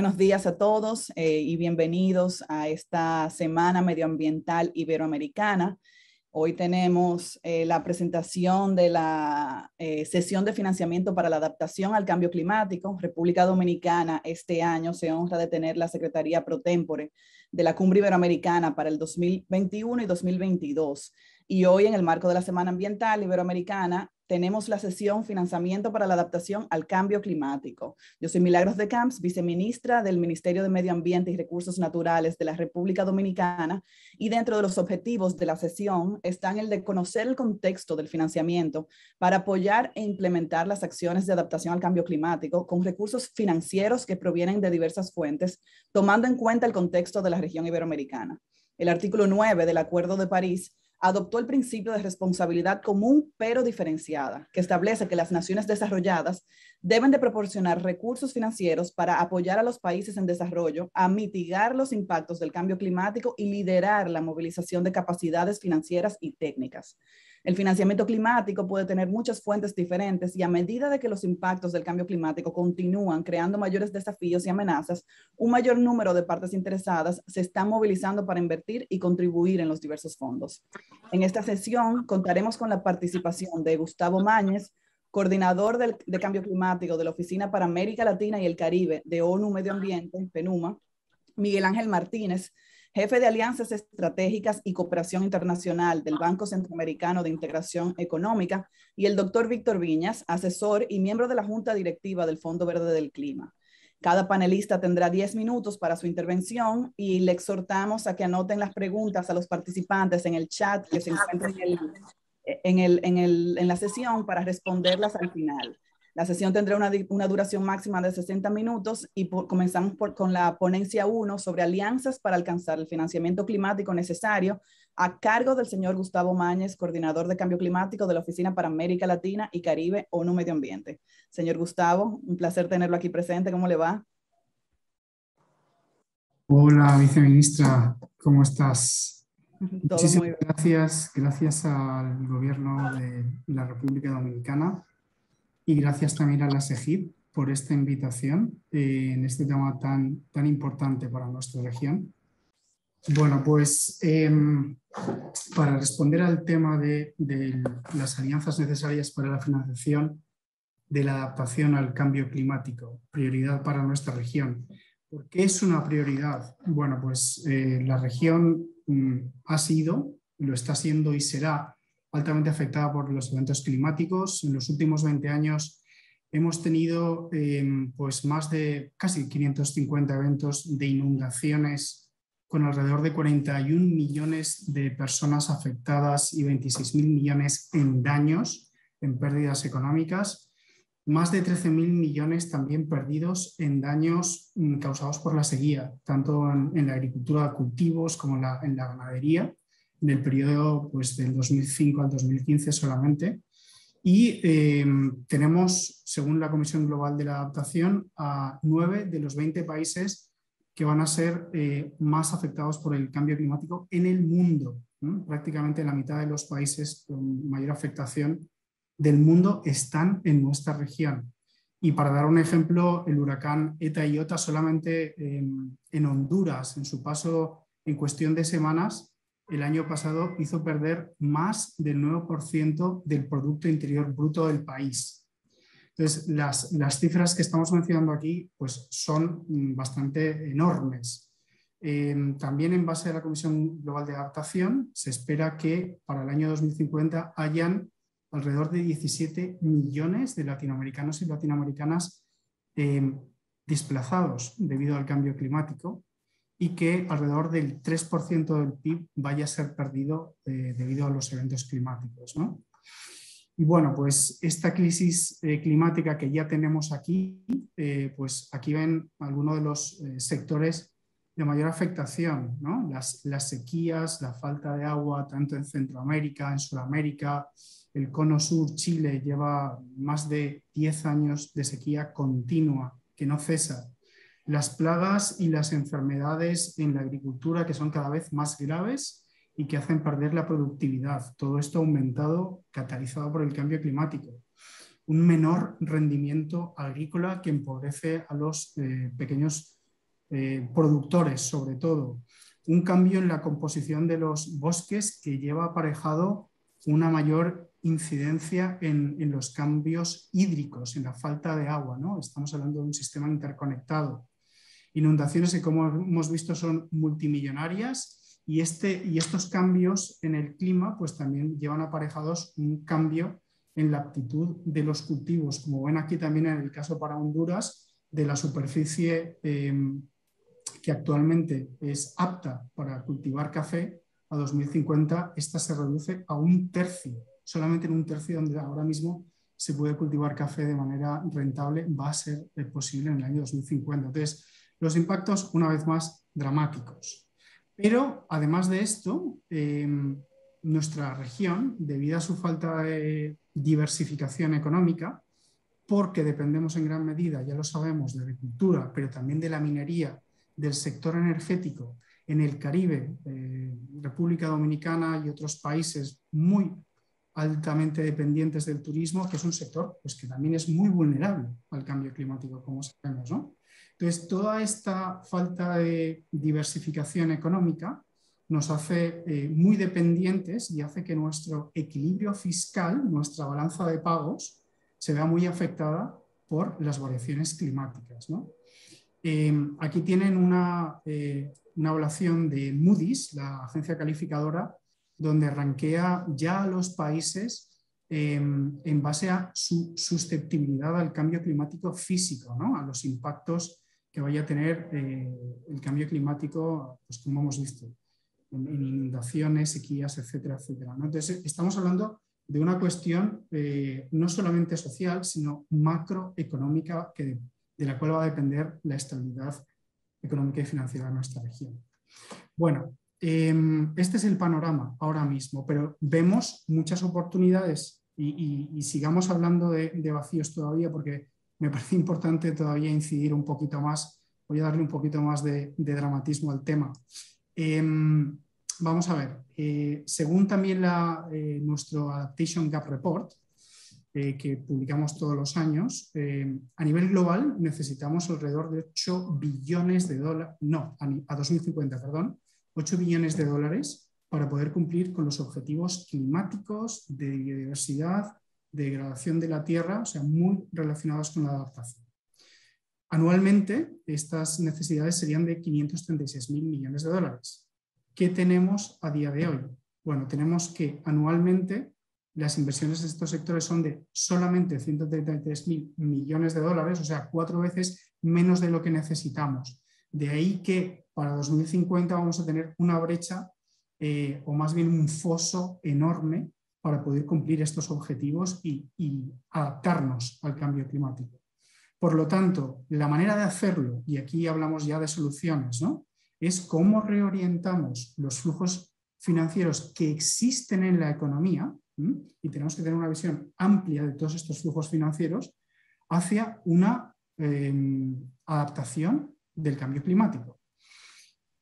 Buenos días a todos eh, y bienvenidos a esta Semana Medioambiental Iberoamericana. Hoy tenemos eh, la presentación de la eh, sesión de financiamiento para la adaptación al cambio climático. República Dominicana este año se honra de tener la Secretaría Pro Tempore de la Cumbre Iberoamericana para el 2021 y 2022. Y hoy, en el marco de la Semana Ambiental Iberoamericana, tenemos la sesión Financiamiento para la Adaptación al Cambio Climático. Yo soy Milagros de Camps, viceministra del Ministerio de Medio Ambiente y Recursos Naturales de la República Dominicana, y dentro de los objetivos de la sesión están el de conocer el contexto del financiamiento para apoyar e implementar las acciones de adaptación al cambio climático con recursos financieros que provienen de diversas fuentes, tomando en cuenta el contexto de la región iberoamericana. El artículo 9 del Acuerdo de París adoptó el principio de responsabilidad común pero diferenciada, que establece que las naciones desarrolladas deben de proporcionar recursos financieros para apoyar a los países en desarrollo a mitigar los impactos del cambio climático y liderar la movilización de capacidades financieras y técnicas. El financiamiento climático puede tener muchas fuentes diferentes y a medida de que los impactos del cambio climático continúan creando mayores desafíos y amenazas, un mayor número de partes interesadas se están movilizando para invertir y contribuir en los diversos fondos. En esta sesión contaremos con la participación de Gustavo Máñez, coordinador de cambio climático de la Oficina para América Latina y el Caribe de ONU Medio Ambiente, PENUMA, Miguel Ángel Martínez, jefe de Alianzas Estratégicas y Cooperación Internacional del Banco Centroamericano de Integración Económica, y el doctor Víctor Viñas, asesor y miembro de la Junta Directiva del Fondo Verde del Clima. Cada panelista tendrá 10 minutos para su intervención y le exhortamos a que anoten las preguntas a los participantes en el chat que se encuentra en, en la sesión para responderlas al final. La sesión tendrá una, duración máxima de 60 minutos y comenzamos con la ponencia 1 sobre alianzas para alcanzar el financiamiento climático necesario a cargo del señor Gustavo Máñez, coordinador de cambio climático de la Oficina para América Latina y Caribe, ONU Medio Ambiente. Señor Gustavo, un placer tenerlo aquí presente. ¿Cómo le va? Hola, viceministra, ¿cómo estás? Muchísimas gracias, gracias al gobierno de la República Dominicana y gracias también a la SEGIP por esta invitación eh, en este tema tan, tan importante para nuestra región. Bueno, pues em, para responder al tema de, las alianzas necesarias para la financiación de la adaptación al cambio climático, prioridad para nuestra región. ¿Por qué es una prioridad? Bueno, pues eh, la región mm, ha sido, lo está siendo y será altamente afectada por los eventos climáticos. En los últimos 20 años hemos tenido eh, pues más de casi 550 eventos de inundaciones con alrededor de 41 millones de personas afectadas y 26 mil millones en daños, en pérdidas económicas, más de 13 mil millones también perdidos en daños mm, causados por la sequía, tanto en, la agricultura de cultivos como en la, en la ganadería en el periodo pues, del 2005 al 2015 solamente. Y eh, tenemos, según la Comisión Global de la Adaptación, a nueve de los 20 países que van a ser eh, más afectados por el cambio climático en el mundo. Prácticamente la mitad de los países con mayor afectación del mundo están en nuestra región. Y para dar un ejemplo, el huracán ETA y OTA solamente en Honduras, en su paso en cuestión de semanas, el año pasado hizo perder más del 9% del Producto Interior Bruto del país. Entonces, las, las, cifras que estamos mencionando aquí pues, son mm, bastante enormes. Eh, también en base a la Comisión Global de Adaptación, se espera que para el año 2050 hayan alrededor de 17 millones de latinoamericanos y latinoamericanas eh, desplazados debido al cambio climático y que alrededor del 3% del PIB vaya a ser perdido eh, debido a los eventos climáticos. Y bueno, pues esta crisis eh, climática que ya tenemos aquí, eh, pues aquí ven algunos de los sectores de mayor afectación, las, las, sequías, la falta de agua, tanto en Centroamérica, en Sudamérica, el cono sur, Chile, lleva más de 10 años de sequía continua que no cesa las plagas y las enfermedades en la agricultura que son cada vez más graves y que hacen perder la productividad. Todo esto aumentado, catalizado por el cambio climático. un menor rendimiento agrícola que empobrece a los eh, pequeños eh, productores, sobre todo. Un cambio en la composición de los bosques que lleva aparejado una mayor incidencia en, los cambios hídricos, en la falta de agua. ¿no? Estamos hablando de un sistema interconectado. Inundaciones que, como hemos visto, son multimillonarias y, este, y estos cambios en el clima pues, también llevan aparejados un cambio en la aptitud de los cultivos, como ven aquí también en el caso para Honduras, de la superficie em, que actualmente es apta para cultivar café, a 2050 esta se reduce a un tercio, solamente en un tercio donde ahora mismo se puede cultivar café de manera rentable, va a ser posible en el año 2050. Entonces, los impactos, una vez más, dramáticos. Pero, además de esto, em, nuestra región, debido a su falta de diversificación económica, porque dependemos en gran medida, ya lo sabemos, de agricultura, pero también de la minería, del sector energético en el Caribe, eh, República Dominicana y otros países muy altamente dependientes del turismo, que es un sector pues, que también es muy vulnerable al cambio climático, como sabemos. ¿no? Entonces, toda esta falta de diversificación económica nos hace eh, muy dependientes y hace que nuestro equilibrio fiscal, nuestra balanza de pagos, se vea muy afectada por las variaciones climáticas. Em, aquí tienen una, eh, una, evaluación de Moody's, la agencia calificadora, donde ranquea ya a los países em, en base a su susceptibilidad al cambio climático físico, a los impactos que vaya a tener eh, el cambio climático, pues como hemos visto en, inundaciones, sequías, etcétera, etcétera. Entonces, estamos hablando de una cuestión eh, no solamente social, sino macroeconómica, que, de la cual va a depender la estabilidad económica y financiera de nuestra región. Bueno, em, este es el panorama ahora mismo, pero vemos muchas oportunidades y, sigamos hablando de, vacíos todavía porque me parece importante todavía incidir un poquito más, voy a darle un poquito más de dramatismo al tema. Em, vamos a ver, eh, según también eh, nuestro Adaptation Gap Report, eh, que publicamos todos los años, a nivel global necesitamos alrededor de 8 billones de dólares, no, a, 2050, perdón, 8 billones de dólares para poder cumplir con los objetivos climáticos, de biodiversidad, de degradación de la tierra, o sea, muy relacionados con la adaptación. Anualmente, estas necesidades serían de 536.000 millones de dólares. ¿Qué tenemos a día de hoy? Bueno, tenemos que anualmente las inversiones de estos sectores son de solamente 133.000 millones de dólares, o sea, cuatro veces menos de lo que necesitamos. De ahí que para 2050 vamos a tener una brecha eh, o más bien un foso enorme para poder cumplir estos objetivos y adaptarnos al cambio climático. Por lo tanto, la manera de hacerlo, y aquí hablamos ya de soluciones, ¿no? es cómo reorientamos los flujos financieros que existen en la economía, y tenemos que tener una visión amplia de todos estos flujos financieros, hacia una em, adaptación del cambio climático.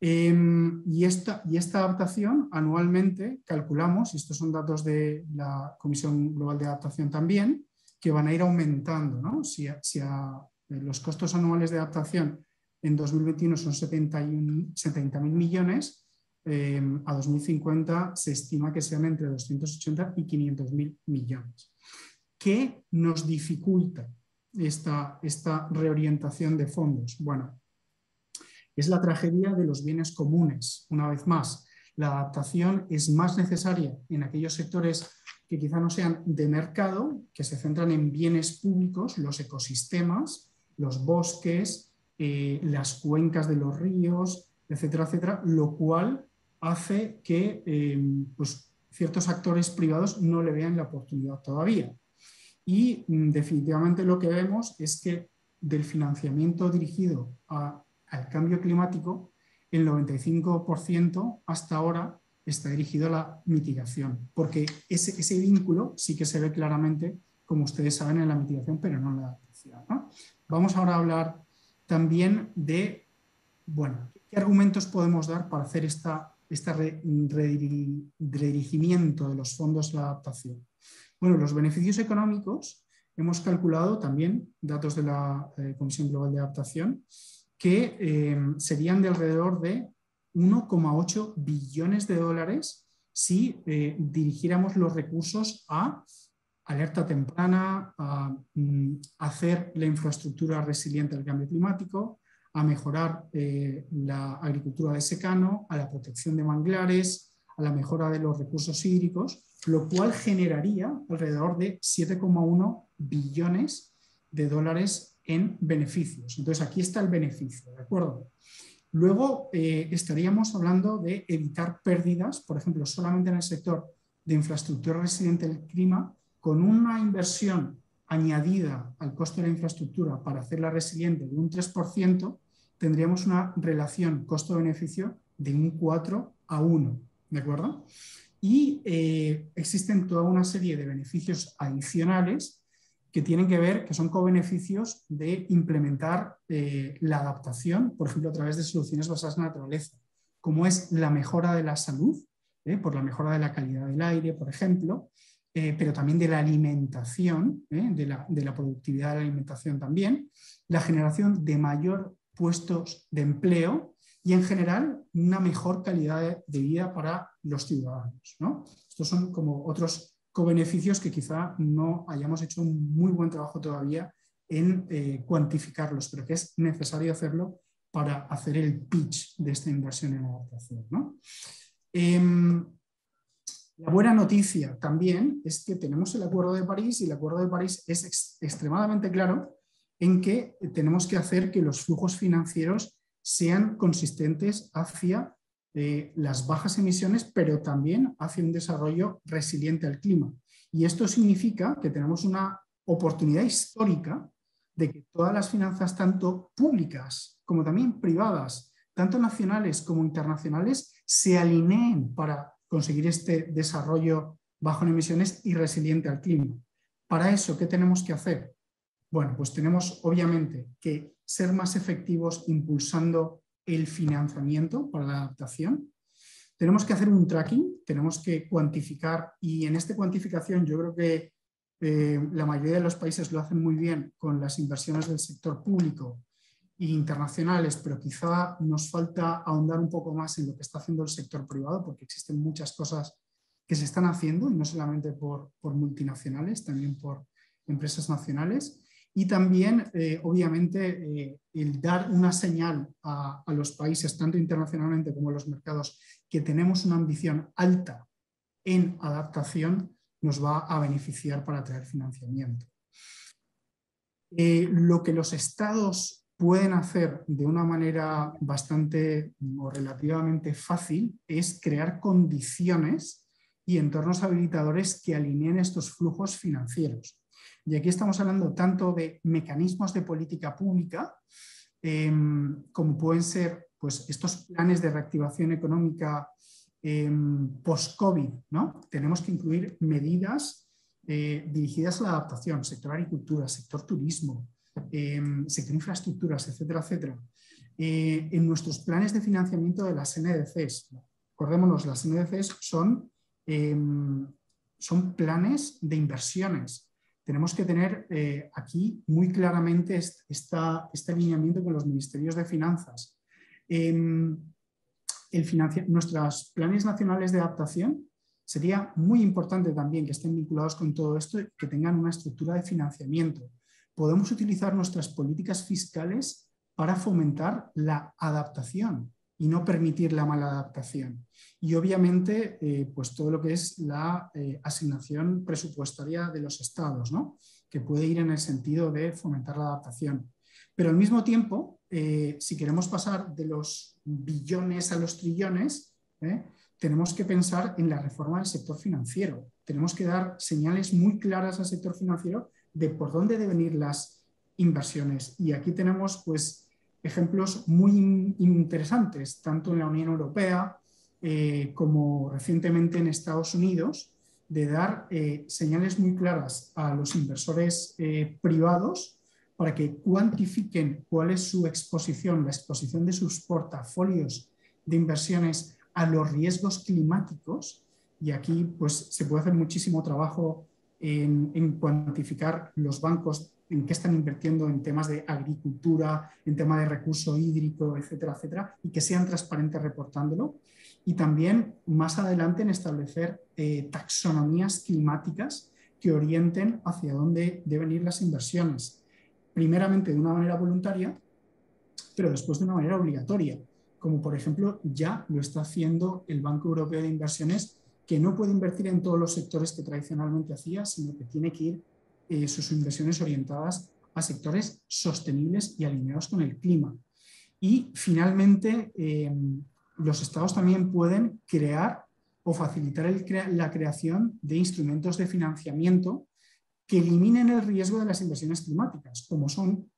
Em, y, esta, adaptación anualmente calculamos, y estos son datos de la Comisión Global de Adaptación también, que van a ir aumentando. ¿no? Si, si los costos anuales de adaptación en 2021 son 70.000 millones, eh, a 2050 se estima que sean entre 280 y 500.000 millones. ¿Qué nos dificulta esta, esta reorientación de fondos? Bueno, es la tragedia de los bienes comunes. Una vez más, la adaptación es más necesaria en aquellos sectores que quizá no sean de mercado, que se centran en bienes públicos, los ecosistemas, los bosques, eh, las cuencas de los ríos, etcétera, etcétera, lo cual hace que em, pues, ciertos actores privados no le vean la oportunidad todavía. Y mm, definitivamente lo que vemos es que del financiamiento dirigido al cambio climático, el 95% hasta ahora está dirigido a la mitigación, porque ese, vínculo sí que se ve claramente, como ustedes saben, en la mitigación, pero no en la adaptación. Vamos ahora a hablar también de, bueno, qué argumentos podemos dar para hacer esta, este redirigimiento de los fondos de la adaptación. Bueno, los beneficios económicos hemos calculado también, datos de la eh, Comisión Global de Adaptación, que eh, serían de alrededor de 1,8 billones de dólares si eh, dirigiéramos los recursos a alerta temprana, a mm, hacer la infraestructura resiliente al cambio climático, a mejorar la agricultura de secano, a la protección de manglares, a la mejora de los recursos hídricos, lo cual generaría alrededor de 7,1 billones de dólares en beneficios. Entonces, aquí está el beneficio, ¿de acuerdo? Luego eh, estaríamos hablando de evitar pérdidas, por ejemplo, solamente en el sector de infraestructura resiliente al clima, con una inversión añadida al costo de la infraestructura para hacerla resiliente de un 3%, tendríamos una relación costo-beneficio de un 4 a 1, ¿de acuerdo? Y eh, existen toda una serie de beneficios adicionales que tienen que ver, que son co-beneficios de implementar eh, la adaptación, por ejemplo, a través de soluciones basadas en la naturaleza, como es la mejora de la salud, eh, por la mejora de la calidad del aire, por ejemplo, pero también de la alimentación, de la, productividad de la alimentación también, la generación de mayor puestos de empleo y en general una mejor calidad de vida para los ciudadanos. ¿no? Estos son como otros co-beneficios que quizá no hayamos hecho un muy buen trabajo todavía en eh, cuantificarlos, pero que es necesario hacerlo para hacer el pitch de esta inversión en adaptación. Em, la buena noticia también es que tenemos el Acuerdo de París y el Acuerdo de París es extremadamente claro en que tenemos que hacer que los flujos financieros sean consistentes hacia eh, las bajas emisiones, pero también hacia un desarrollo resiliente al clima. Y esto significa que tenemos una oportunidad histórica de que todas las finanzas, tanto públicas como también privadas, tanto nacionales como internacionales, se alineen para conseguir este desarrollo bajo en emisiones y resiliente al clima. Para eso, ¿qué tenemos que hacer? Bueno, pues tenemos obviamente que ser más efectivos impulsando el financiamiento para la adaptación. Tenemos que hacer un tracking, tenemos que cuantificar y en esta cuantificación yo creo que eh, la mayoría de los países lo hacen muy bien con las inversiones del sector público e internacionales, pero quizá nos falta ahondar un poco más en lo que está haciendo el sector privado porque existen muchas cosas que se están haciendo y no solamente por, por multinacionales, también por empresas nacionales y también, eh, obviamente, eh, el dar una señal a, los países, tanto internacionalmente como a los mercados, que tenemos una ambición alta en adaptación, nos va a beneficiar para traer financiamiento. Eh, lo que los estados pueden hacer de una manera bastante o relativamente fácil es crear condiciones y entornos habilitadores que alineen estos flujos financieros. Y aquí estamos hablando tanto de mecanismos de política pública, em, como pueden ser pues, estos planes de reactivación económica em, post-COVID. ¿no? Tenemos que incluir medidas eh, dirigidas a la adaptación, sector agricultura, sector turismo, em, sector infraestructuras, etcétera, etcétera. Eh, en nuestros planes de financiamiento de las NDCs, acordémonos, las NDCs son, son planes de inversiones tenemos que tener eh, aquí muy claramente este alineamiento con los ministerios de finanzas. Em, nuestros planes nacionales de adaptación sería muy importante también que estén vinculados con todo esto y que tengan una estructura de financiamiento. Podemos utilizar nuestras políticas fiscales para fomentar la adaptación y no permitir la mala adaptación. Y obviamente, eh, pues todo lo que es la eh, asignación presupuestaria de los estados, ¿no? que puede ir en el sentido de fomentar la adaptación. Pero al mismo tiempo, eh, si queremos pasar de los billones a los trillones, tenemos que pensar en la reforma del sector financiero. Tenemos que dar señales muy claras al sector financiero de por dónde deben ir las inversiones. Y aquí tenemos, pues, ejemplos muy interesantes, tanto en la Unión Europea eh, como recientemente en Estados Unidos, de dar eh, señales muy claras a los inversores eh, privados para que cuantifiquen cuál es su exposición, la exposición de sus portafolios de inversiones a los riesgos climáticos. Y aquí pues, se puede hacer muchísimo trabajo en, cuantificar los bancos en qué están invirtiendo en temas de agricultura, en tema de recurso hídrico, etcétera, etcétera, y que sean transparentes reportándolo. Y también más adelante en establecer eh, taxonomías climáticas que orienten hacia dónde deben ir las inversiones. Primeramente de una manera voluntaria, pero después de una manera obligatoria, como por ejemplo ya lo está haciendo el Banco Europeo de Inversiones, que no puede invertir en todos los sectores que tradicionalmente hacía, sino que tiene que ir eh, sus inversiones orientadas a sectores sostenibles y alineados con el clima. Y finalmente, eh, los estados también pueden crear o facilitar la creación de instrumentos de financiamiento que eliminen el riesgo de las inversiones climáticas, como son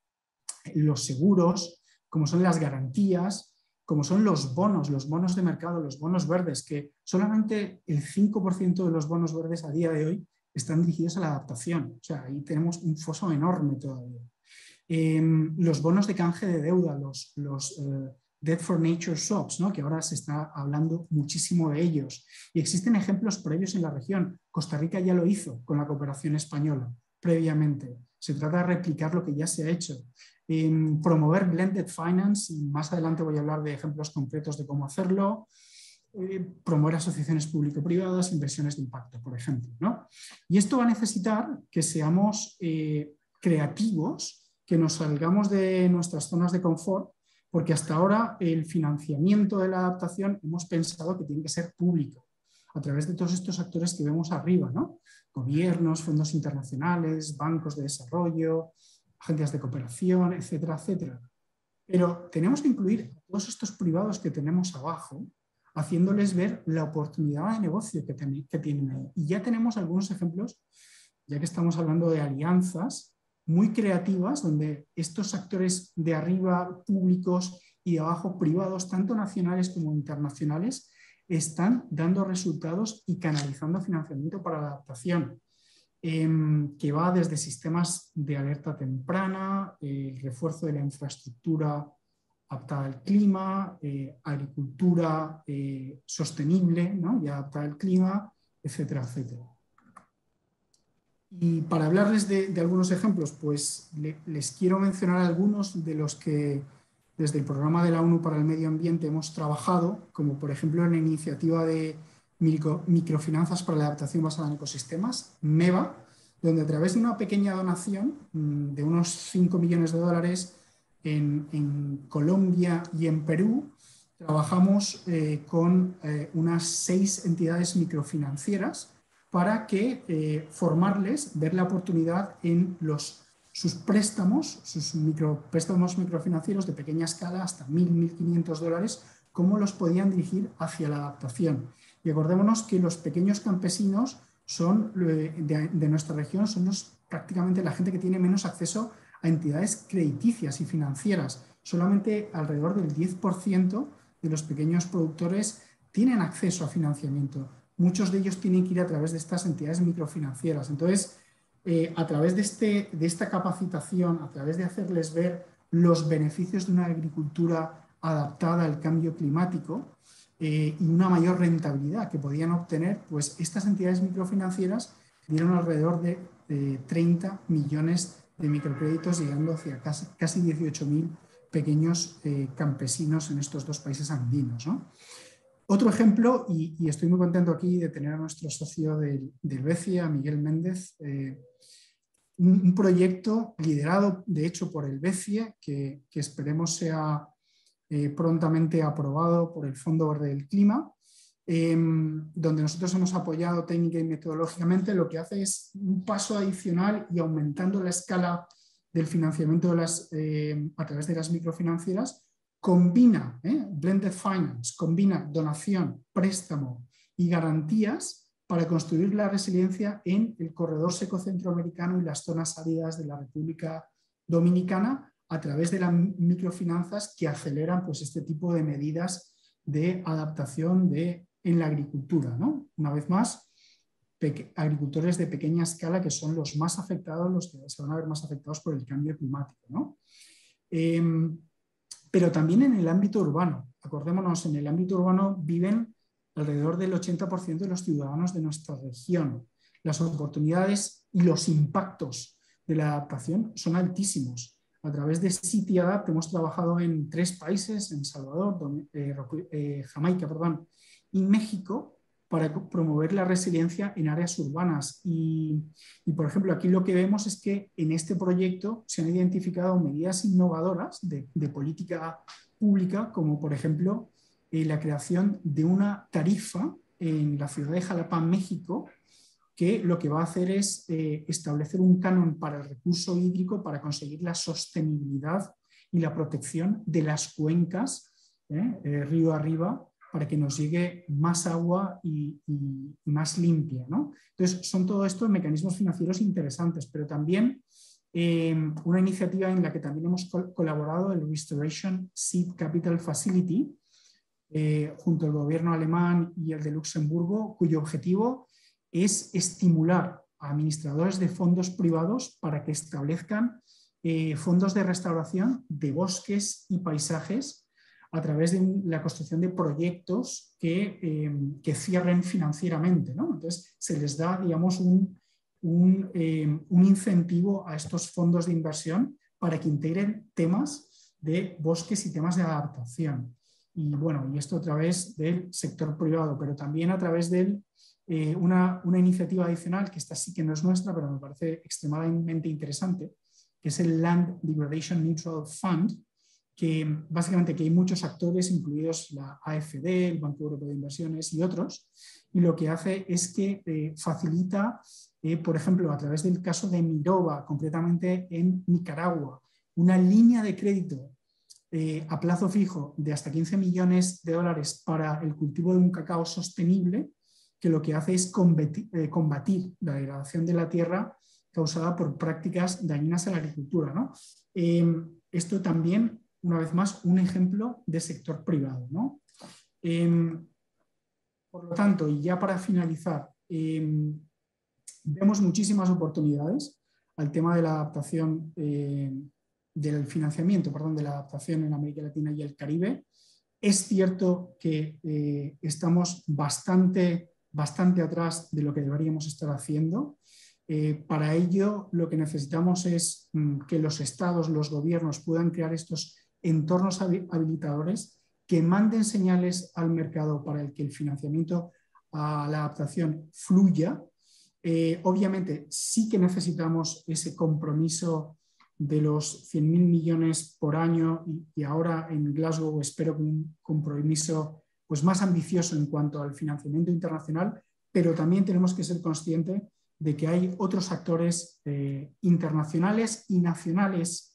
los seguros, como son las garantías, como son los bonos, los bonos de mercado, los bonos verdes, que solamente el 5% de los bonos verdes a día de hoy están dirigidos a la adaptación. O sea, ahí tenemos un foso enorme todavía. Em, los bonos de canje de deuda, los, los eh, Debt for Nature Swaps, ¿no? que ahora se está hablando muchísimo de ellos. Y existen ejemplos previos en la región. Costa Rica ya lo hizo con la cooperación española previamente. Se trata de replicar lo que ya se ha hecho. En promover blended finance, y más adelante voy a hablar de ejemplos concretos de cómo hacerlo. Eh, promover asociaciones público-privadas, inversiones de impacto, por ejemplo. ¿no? Y esto va a necesitar que seamos eh, creativos, que nos salgamos de nuestras zonas de confort, porque hasta ahora el financiamiento de la adaptación hemos pensado que tiene que ser público, a través de todos estos actores que vemos arriba, ¿no? gobiernos, fondos internacionales, bancos de desarrollo, agencias de cooperación, etcétera, etcétera. Pero tenemos que incluir a todos estos privados que tenemos abajo haciéndoles ver la oportunidad de negocio que, tienen ahí. Y ya tenemos algunos ejemplos, ya que estamos hablando de alianzas muy creativas, donde estos actores de arriba, públicos, y de abajo, privados, tanto nacionales como internacionales, están dando resultados y canalizando financiamiento para la adaptación, em, que va desde sistemas de alerta temprana, el refuerzo de la infraestructura adaptada al clima, eh, agricultura eh, sostenible ¿no? y adaptada al clima, etcétera, etcétera. Y para hablarles de, algunos ejemplos, pues les quiero mencionar algunos de los que desde el programa de la ONU para el Medio Ambiente hemos trabajado, como por ejemplo en la iniciativa de microfinanzas para la adaptación basada en ecosistemas, MEVA, donde a través de una pequeña donación mm, de unos 5 millones de dólares en, Colombia y en Perú trabajamos eh, con eh, unas seis entidades microfinancieras para que eh, formarles, ver la oportunidad en sus préstamos, sus micro, préstamos microfinancieros de pequeña escala hasta 1.000, 1.500 dólares, cómo los podían dirigir hacia la adaptación. Y acordémonos que los pequeños campesinos son de, nuestra región son prácticamente la gente que tiene menos acceso a entidades crediticias y financieras. Solamente alrededor del 10% de los pequeños productores tienen acceso a financiamiento. Muchos de ellos tienen que ir a través de estas entidades microfinancieras. Entonces, eh, a través de, este, de esta capacitación, a través de hacerles ver los beneficios de una agricultura adaptada al cambio climático eh, y una mayor rentabilidad que podían obtener, pues estas entidades microfinancieras dieron alrededor de 30 millones de microcréditos, llegando hacia casi, casi 18.000 pequeños eh, campesinos en estos dos países andinos. Otro ejemplo, y, estoy muy contento aquí de tener a nuestro socio del, del Miguel Méndez, eh, un, proyecto liderado, de hecho, por el BECIA, que, esperemos sea eh, prontamente aprobado por el Fondo Verde del Clima, Em, donde nosotros hemos apoyado técnica y metodológicamente, lo que hace es un paso adicional y aumentando la escala del financiamiento em, a través de las microfinancieras, combina ¿eh? blended finance, combina donación, préstamo y garantías para construir la resiliencia en el corredor seco centroamericano y las zonas áridas de la República Dominicana a través de las microfinanzas que aceleran pues, este tipo de medidas de adaptación de en la agricultura. ¿no? Una vez más, agricultores de pequeña escala que son los más afectados, los que se van a ver más afectados por el cambio climático. ¿no? Em, pero también en el ámbito urbano. Acordémonos, en el ámbito urbano viven alrededor del 80% de los ciudadanos de nuestra región. las oportunidades y los impactos de la adaptación son altísimos. A través de City Adapt hemos trabajado en tres países, en Salvador, eh, eh, Jamaica perdón, y México, para promover la resiliencia en áreas urbanas. Y, por ejemplo, aquí lo que vemos es que en este proyecto se han identificado medidas innovadoras de, política pública, como por ejemplo eh, la creación de una tarifa en la ciudad de Jalapa, México, que lo que va a hacer es eh, establecer un canon para el recurso hídrico para conseguir la sostenibilidad y la protección de las cuencas eh, río arriba para que nos llegue más agua y, más limpia. ¿no? Entonces, son todo estos mecanismos financieros interesantes, pero también eh, una iniciativa en la que también hemos colaborado, el Restoration Seed Capital Facility, eh, junto al gobierno alemán y el de Luxemburgo, cuyo objetivo es estimular a administradores de fondos privados para que establezcan eh, fondos de restauración de bosques y paisajes a través de la construcción de proyectos que, em, que cierren financieramente. ¿no? Entonces, se les da, digamos, un, un, em, un, incentivo a estos fondos de inversión para que integren temas de bosques y temas de adaptación. Y bueno, y esto a través del sector privado, pero también a través de eh, una, una, iniciativa adicional, que esta sí que no es nuestra, pero me parece extremadamente interesante, que es el Land Degradation Neutral Fund, que básicamente que hay muchos actores, incluidos la AFD, el Banco Europeo de Inversiones y otros, y lo que hace es que eh, facilita, eh, por ejemplo, a través del caso de Mirova, concretamente en Nicaragua, una línea de crédito eh, a plazo fijo de hasta 15 millones de dólares para el cultivo de un cacao sostenible, que lo que hace es combatir, la degradación de la tierra causada por prácticas dañinas a la agricultura. ¿no? esto también una vez más, un ejemplo de sector privado. ¿no? Em, por lo tanto, y ya para finalizar, em, vemos muchísimas oportunidades al tema de la adaptación, em, del financiamiento, perdón, de la adaptación en América Latina y el Caribe. Es cierto que eh, estamos bastante, bastante atrás de lo que deberíamos estar haciendo. Eh, para ello, lo que necesitamos es mm, que los estados, los gobiernos puedan crear estos entornos habilitadores que manden señales al mercado para el que el financiamiento a la adaptación fluya. Eh, obviamente sí que necesitamos ese compromiso de los 100.000 millones por año y, ahora en Glasgow espero un compromiso pues, más ambicioso en cuanto al financiamiento internacional, pero también tenemos que ser conscientes de que hay otros actores eh, internacionales y nacionales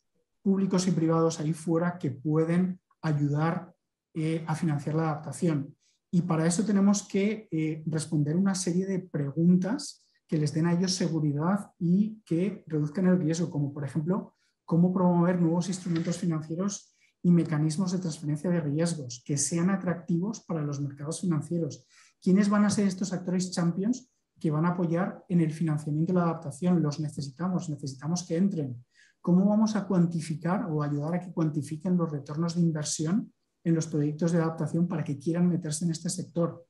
públicos y privados ahí fuera que pueden ayudar eh, a financiar la adaptación. Y para eso tenemos que eh, responder una serie de preguntas que les den a ellos seguridad y que reduzcan el riesgo, como por ejemplo, cómo promover nuevos instrumentos financieros y mecanismos de transferencia de riesgos que sean atractivos para los mercados financieros. ¿Quiénes van a ser estos actores champions que van a apoyar en el financiamiento de la adaptación? Los necesitamos, necesitamos que entren. ¿Cómo vamos a cuantificar o ayudar a que cuantifiquen los retornos de inversión en los proyectos de adaptación para que quieran meterse en este sector?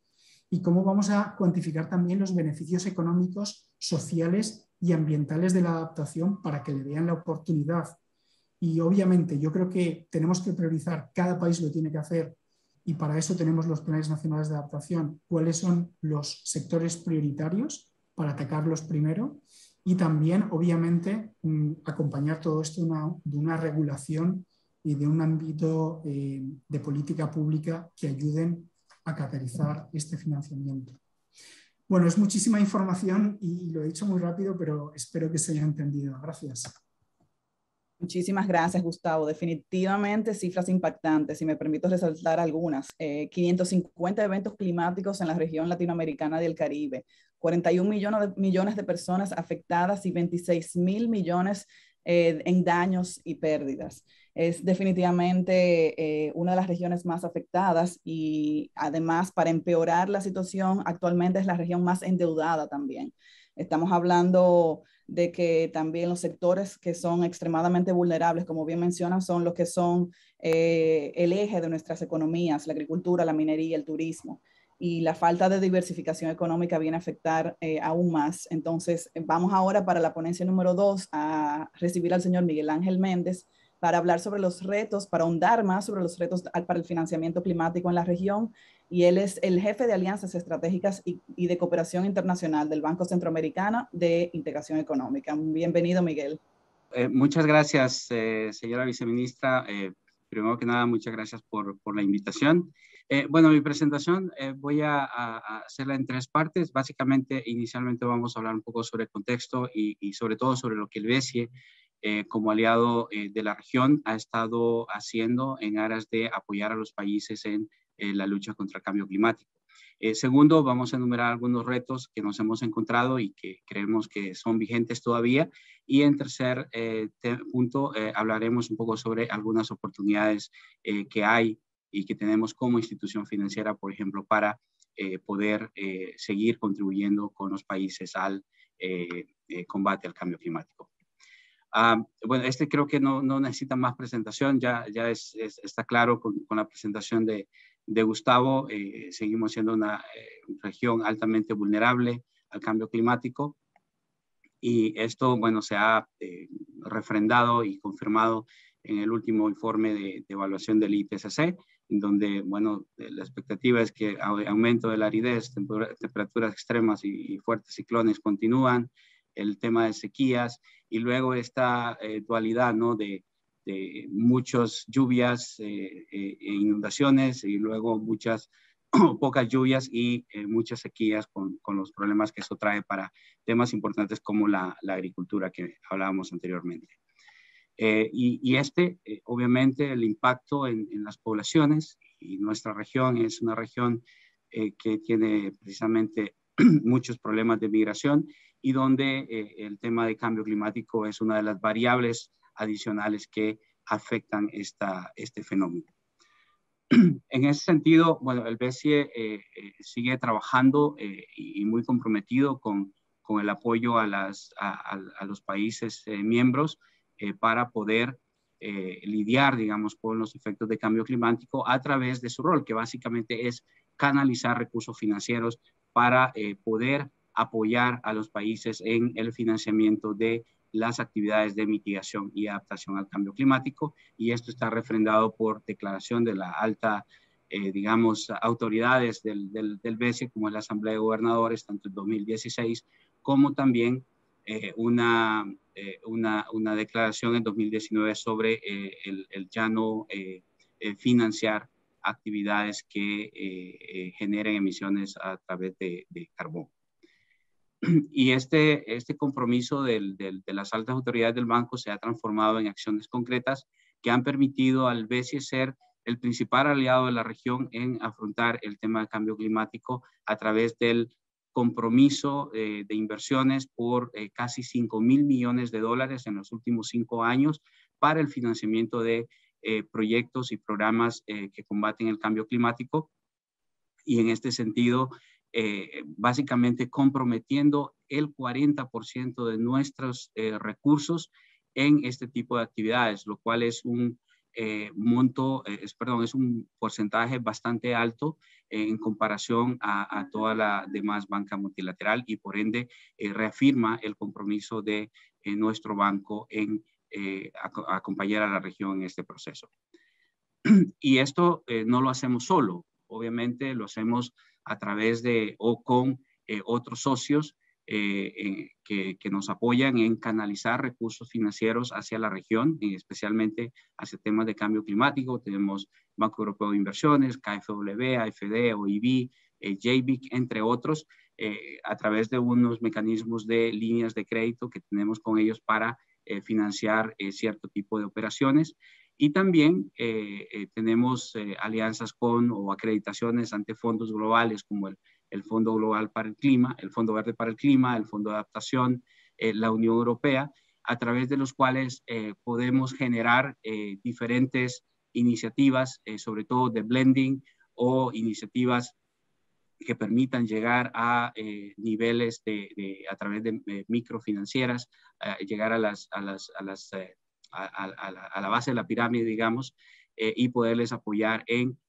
¿Y cómo vamos a cuantificar también los beneficios económicos, sociales y ambientales de la adaptación para que le vean la oportunidad? Y obviamente yo creo que tenemos que priorizar, cada país lo tiene que hacer y para eso tenemos los planes nacionales de adaptación, cuáles son los sectores prioritarios para atacarlos primero y también, obviamente, mm, acompañar todo esto de una, regulación y de un ámbito eh, de política pública que ayuden a catalizar este financiamiento. Bueno, es muchísima información y lo he dicho muy rápido, pero espero que se haya entendido. Gracias. Muchísimas gracias, Gustavo. Definitivamente cifras impactantes, si me permito resaltar algunas. 550 eh, eventos climáticos en la región latinoamericana del Caribe, 41 millones de, millones de personas afectadas y 26 mil millones eh, en daños y pérdidas. Es definitivamente eh, una de las regiones más afectadas y además para empeorar la situación actualmente es la región más endeudada también. Estamos hablando de que también los sectores que son extremadamente vulnerables, como bien mencionan, son los que son eh, el eje de nuestras economías, la agricultura, la minería, el turismo. Y la falta de diversificación económica viene a afectar eh, aún más. Entonces, vamos ahora para la ponencia número dos a recibir al señor Miguel Ángel Méndez para hablar sobre los retos, para ahondar más sobre los retos para el financiamiento climático en la región. Y él es el jefe de alianzas estratégicas y, de cooperación internacional del Banco Centroamericano de Integración Económica. Bienvenido, Miguel. Eh, muchas gracias, eh, señora viceministra. primero que nada, muchas gracias por, por la invitación. Eh, bueno, mi presentación eh, voy a, hacerla en tres partes. Básicamente, inicialmente vamos a hablar un poco sobre el contexto y, sobre todo sobre lo que el BESIE, eh, como aliado de la región, ha estado haciendo en aras de apoyar a los países en la lucha contra el cambio climático. segundo, vamos a enumerar algunos retos que nos hemos encontrado y que creemos que son vigentes todavía. Y en tercer punto, hablaremos un poco sobre algunas oportunidades que hay y que tenemos como institución financiera, por ejemplo, para eh, poder eh, seguir contribuyendo con los países al eh, combate al cambio climático. Ah, bueno, este creo que no, no, necesita más presentación, ya, ya es, está claro con, con, la presentación de, de Gustavo. seguimos siendo una región altamente vulnerable al cambio climático y esto, bueno, se ha refrendado y confirmado en el último informe de, de evaluación del IPCC, donde, bueno, eh, la expectativa es que aumento de la aridez, temperaturas extremas y, fuertes ciclones continúan, el tema de sequías y luego esta eh, dualidad, ¿no? De, de muchas lluvias eh, e inundaciones y luego muchas pocas lluvias y muchas sequías con, con, los problemas que eso trae para temas importantes como la, la agricultura que hablábamos anteriormente. Eh, y, este, eh, obviamente, el impacto en, las poblaciones y nuestra región es una región eh, que tiene precisamente muchos problemas de migración y donde el tema de cambio climático es una de las variables adicionales que afectan esta, este fenómeno. En ese sentido, bueno, el BCE sigue trabajando y, muy comprometido con, con el apoyo a, las, a, a los países miembros eh, para poder eh, lidiar, digamos, con los efectos de cambio climático a través de su rol, que básicamente es canalizar recursos financieros para eh, poder apoyar a los países en el financiamiento de las actividades de mitigación y adaptación al cambio climático. Y esto está refrendado por declaración de la alta, digamos, autoridades del, del, BCE, como la Asamblea de Gobernadores, tanto en 2016 como también eh, una, eh, una, una, declaración en 2019 sobre eh, el, el, ya no financiar actividades que generen emisiones a través de, carbón. Y este, este compromiso del, del, de las altas autoridades del banco se ha transformado en acciones concretas que han permitido al BCE ser el principal aliado de la región en afrontar el tema del cambio climático a través del compromiso eh, de inversiones por eh, casi 5 mil millones de dólares en los últimos cinco años para el financiamiento de eh, proyectos y programas que combaten el cambio climático. Y en este sentido, básicamente comprometiendo el 40% de nuestros recursos en este tipo de actividades, lo cual es un eh, monto, eh, es, perdón, es un porcentaje bastante alto en comparación a, toda la demás banca multilateral y por ende eh, reafirma el compromiso de nuestro banco en acompañar a la región en este proceso. Y esto no lo hacemos solo, obviamente lo hacemos a través de o con otros socios eh, que, nos apoyan en canalizar recursos financieros hacia la región, y especialmente hacia temas de cambio climático. Tenemos Banco Europeo de Inversiones, KfW, AFD, OIB, eh, JBIC, entre otros, eh, a través de unos mecanismos de líneas de crédito que tenemos con ellos para financiar cierto tipo de operaciones. Y también tenemos alianzas con o acreditaciones ante fondos globales como el el Fondo Global para el Clima, el Fondo Verde para el Clima, el Fondo de Adaptación, eh, la Unión Europea, a través de los cuales eh, podemos generar eh, diferentes iniciativas, sobre todo de blending o iniciativas que permitan llegar a niveles de, a través de microfinancieras, llegar a, la, base de la pirámide, digamos, y poderles apoyar en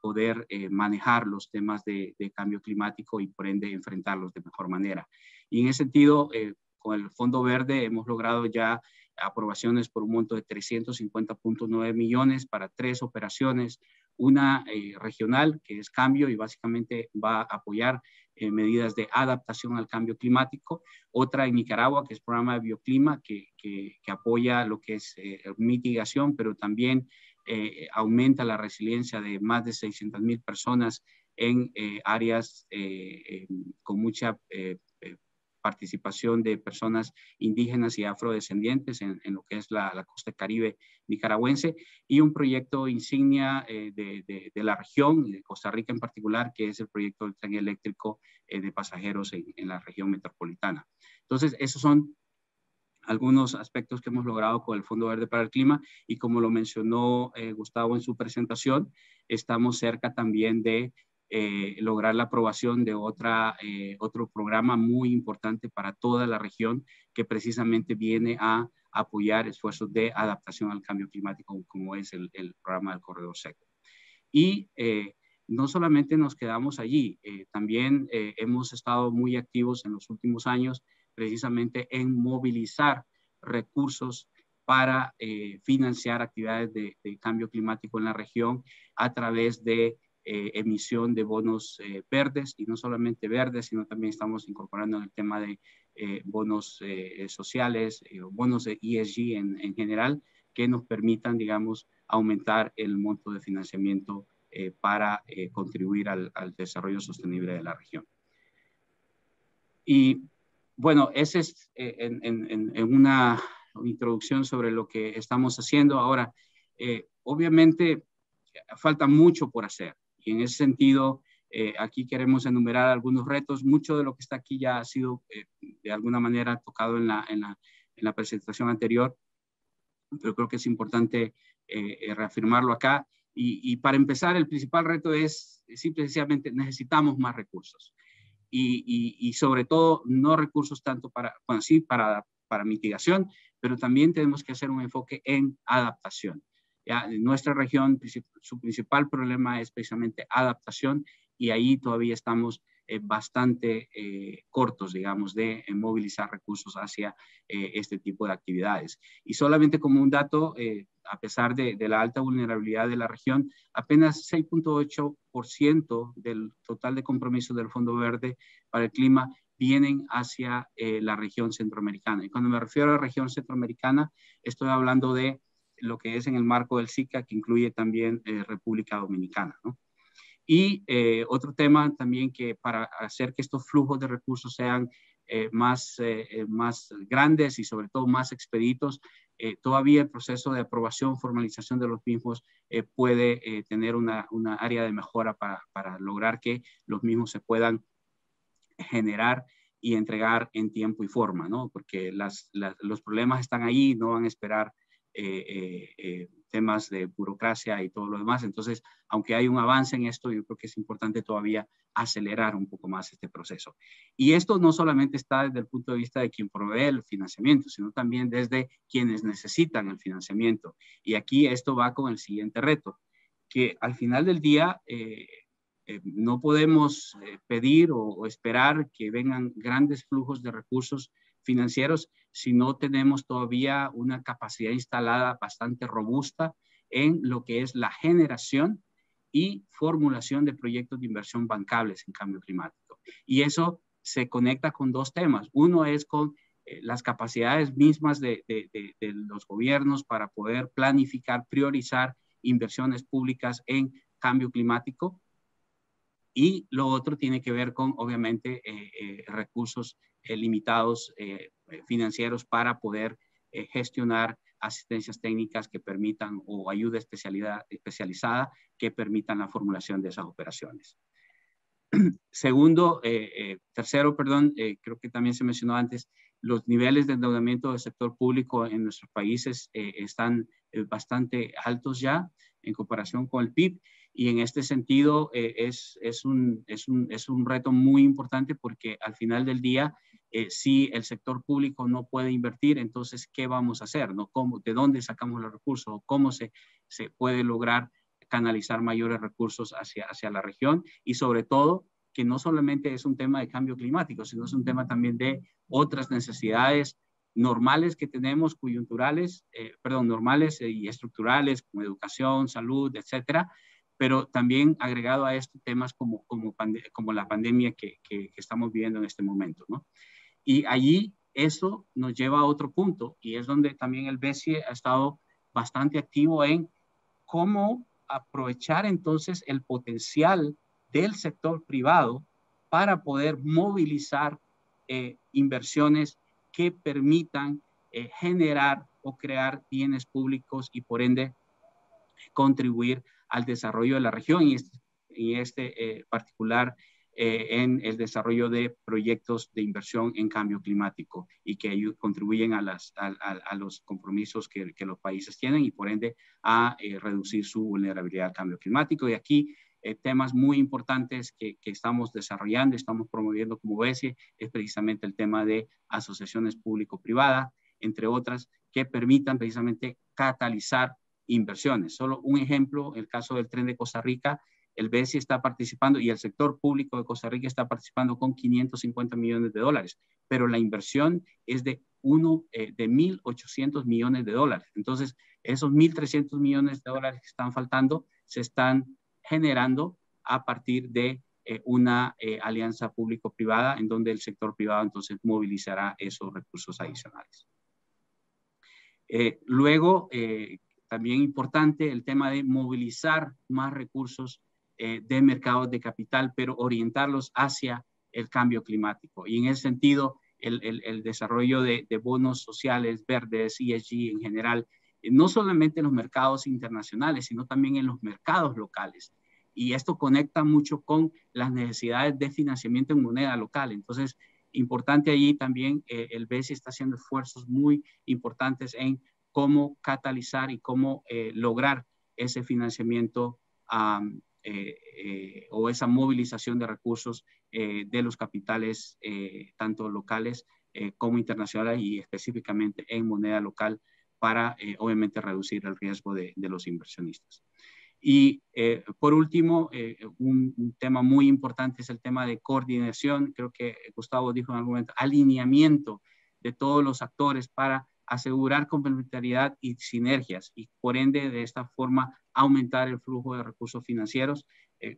poder manejar los temas de, de, cambio climático y por ende enfrentarlos de mejor manera. Y en ese sentido, con el Fondo Verde hemos logrado ya aprobaciones por un monto de 350.9 millones para tres operaciones, una eh, regional que es cambio y básicamente va a apoyar eh, medidas de adaptación al cambio climático, otra en Nicaragua que es programa de bioclima que, que, apoya lo que es eh, mitigación, pero también aumenta la resiliencia de más de 600 mil personas en áreas con mucha participación de personas indígenas y afrodescendientes en, lo que es la, costa caribe nicaragüense y un proyecto insignia eh, de, la región y de Costa Rica en particular, que es el proyecto del tren eléctrico eh, de pasajeros en, la región metropolitana. Entonces, esos son algunos aspectos que hemos logrado con el Fondo Verde para el Clima y como lo mencionó eh, Gustavo en su presentación, estamos cerca también de eh, lograr la aprobación de otra, eh, otro programa muy importante para toda la región que precisamente viene a apoyar esfuerzos de adaptación al cambio climático como es el, programa del corredor seco. Y eh, no solamente nos quedamos allí, también hemos estado muy activos en los últimos años precisamente en movilizar recursos para financiar actividades de, de, cambio climático en la región a través de eh, emisión de bonos eh, verdes y no solamente verdes, sino también estamos incorporando el tema de eh, bonos sociales, bonos de ESG en, en, general, que nos permitan, digamos, aumentar el monto de financiamiento para contribuir al, al, desarrollo sostenible de la región. Y bueno, ese es en, en, una introducción sobre lo que estamos haciendo. Ahora, obviamente, falta mucho por hacer. Y en ese sentido, eh, aquí queremos enumerar algunos retos. Mucho de lo que está aquí ya ha sido eh, de alguna manera tocado en la, en, la, en la, presentación anterior, pero creo que es importante eh, reafirmarlo acá. Y, y, para empezar, el principal reto es simplemente necesitamos más recursos. Y, y, y, sobre todo, no recursos tanto para, bueno, sí, para, para mitigación, pero también tenemos que hacer un enfoque en adaptación. Ya, en nuestra región su principal problema es precisamente adaptación y ahí todavía estamos bastante eh, cortos, digamos, de eh, movilizar recursos hacia este tipo de actividades. Y solamente como un dato, a pesar de, de, la alta vulnerabilidad de la región, apenas 6.8% del total de compromisos del Fondo Verde para el Clima vienen hacia la región centroamericana. Y cuando me refiero a la región centroamericana, estoy hablando de lo que es en el marco del SICA, que incluye también eh, República Dominicana. ¿no? Y eh, otro tema también que para hacer que estos flujos de recursos sean eh, más, más grandes y sobre todo más expeditos, todavía el proceso de aprobación, formalización de los mismos puede tener una, una, área de mejora para, para, lograr que los mismos se puedan generar y entregar en tiempo y forma, ¿no? Porque las, los problemas están ahí, no van a esperar eh, eh, eh, temas de burocracia y todo lo demás. Entonces, aunque hay un avance en esto, yo creo que es importante todavía acelerar un poco más este proceso. Y esto no solamente está desde el punto de vista de quien provee el financiamiento, sino también desde quienes necesitan el financiamiento. Y aquí esto va con el siguiente reto, que al final del día no podemos pedir o esperar que vengan grandes flujos de recursos financieros si no tenemos todavía una capacidad instalada bastante robusta en lo que es la generación y formulación de proyectos de inversión bancables en cambio climático. Y eso se conecta con dos temas. Uno es con eh, las capacidades mismas de, los gobiernos para poder planificar, priorizar inversiones públicas en cambio climático. Y lo otro tiene que ver con, obviamente, eh, eh, recursos limitados eh, financieros para poder eh, gestionar asistencias técnicas que permitan o ayuda especializada que permitan la formulación de esas operaciones. Segundo, eh, tercero, perdón, creo que también se mencionó antes, los niveles de endeudamiento del sector público en nuestros países están bastante altos ya en comparación con el PIB y en este sentido es, es, un, es, un, es un reto muy importante porque al final del día eh, si el sector público no puede invertir, entonces, ¿qué vamos a hacer? ¿no? ¿Cómo, ¿De dónde sacamos los recursos? ¿Cómo se, se puede lograr canalizar mayores recursos hacia, hacia la región y sobre todo que no solamente es un tema de cambio climático, sino es un tema también de otras necesidades normales que tenemos, coyunturales, eh, perdón, normales y estructurales, como educación, salud, etcétera, pero también agregado a esto temas como, como, como la pandemia que, que, estamos viviendo en este momento, ¿no? Y allí eso nos lleva a otro punto y es donde también el BESIE ha estado bastante activo en cómo aprovechar entonces el potencial del sector privado para poder movilizar eh, inversiones que permitan eh, generar o crear bienes públicos y por ende contribuir al desarrollo de la región y este, y este eh, particular en el desarrollo de proyectos de inversión en cambio climático y que contribuyen a, las, a, los compromisos que, los países tienen y por ende a reducir su vulnerabilidad al cambio climático. Y aquí eh, temas muy importantes que, que, estamos desarrollando, estamos promoviendo como BESIE, es precisamente el tema de asociaciones público-privadas, entre otras, que permitan precisamente catalizar inversiones. Solo un ejemplo, el caso del tren de Costa Rica, el BESI está participando y el sector público de Costa Rica está participando con 550 millones de dólares, pero la inversión es de uno eh, de 1.800 millones de dólares. Entonces, esos 1.300 millones de dólares que están faltando se están generando a partir de eh, una eh, alianza público-privada en donde el sector privado entonces movilizará esos recursos adicionales. Eh, luego, también importante el tema de movilizar más recursos de mercados de capital, pero orientarlos hacia el cambio climático. Y en ese sentido, el, el, desarrollo de, de, bonos sociales verdes, ESG en general, no solamente en los mercados internacionales, sino también en los mercados locales. Y esto conecta mucho con las necesidades de financiamiento en moneda local. Entonces, importante allí también, eh, el BESI está haciendo esfuerzos muy importantes en cómo catalizar y cómo eh, lograr ese financiamiento eh, o esa movilización de recursos de los capitales, tanto locales como internacionales y específicamente en moneda local para, eh, obviamente, reducir el riesgo de, los inversionistas. Y eh, por último, eh, un, tema muy importante es el tema de coordinación. Creo que Gustavo dijo en algún momento, alineamiento de todos los actores para asegurar complementariedad y sinergias y por ende de esta forma aumentar el flujo de recursos financieros.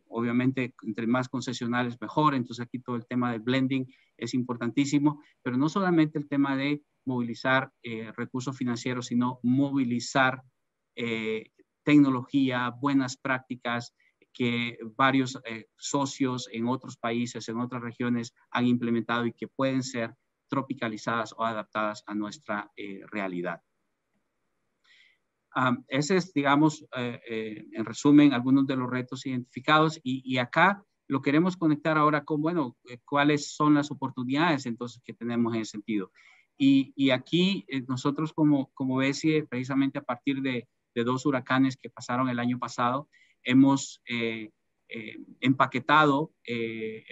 obviamente, entre más concesionales mejor, entonces aquí todo el tema de blending es importantísimo, pero no solamente el tema de movilizar eh, recursos financieros, sino movilizar eh, tecnología, buenas prácticas que varios eh, socios en otros países, en otras regiones han implementado y que pueden ser tropicalizadas o adaptadas a nuestra realidad. ese es, digamos, en resumen, algunos de los retos identificados y, acá lo queremos conectar ahora con, bueno, cuáles son las oportunidades entonces que tenemos en ese sentido. Y, aquí eh, nosotros como, como BESI, precisamente a partir de, dos huracanes que pasaron el año pasado, hemos eh, eh, empaquetado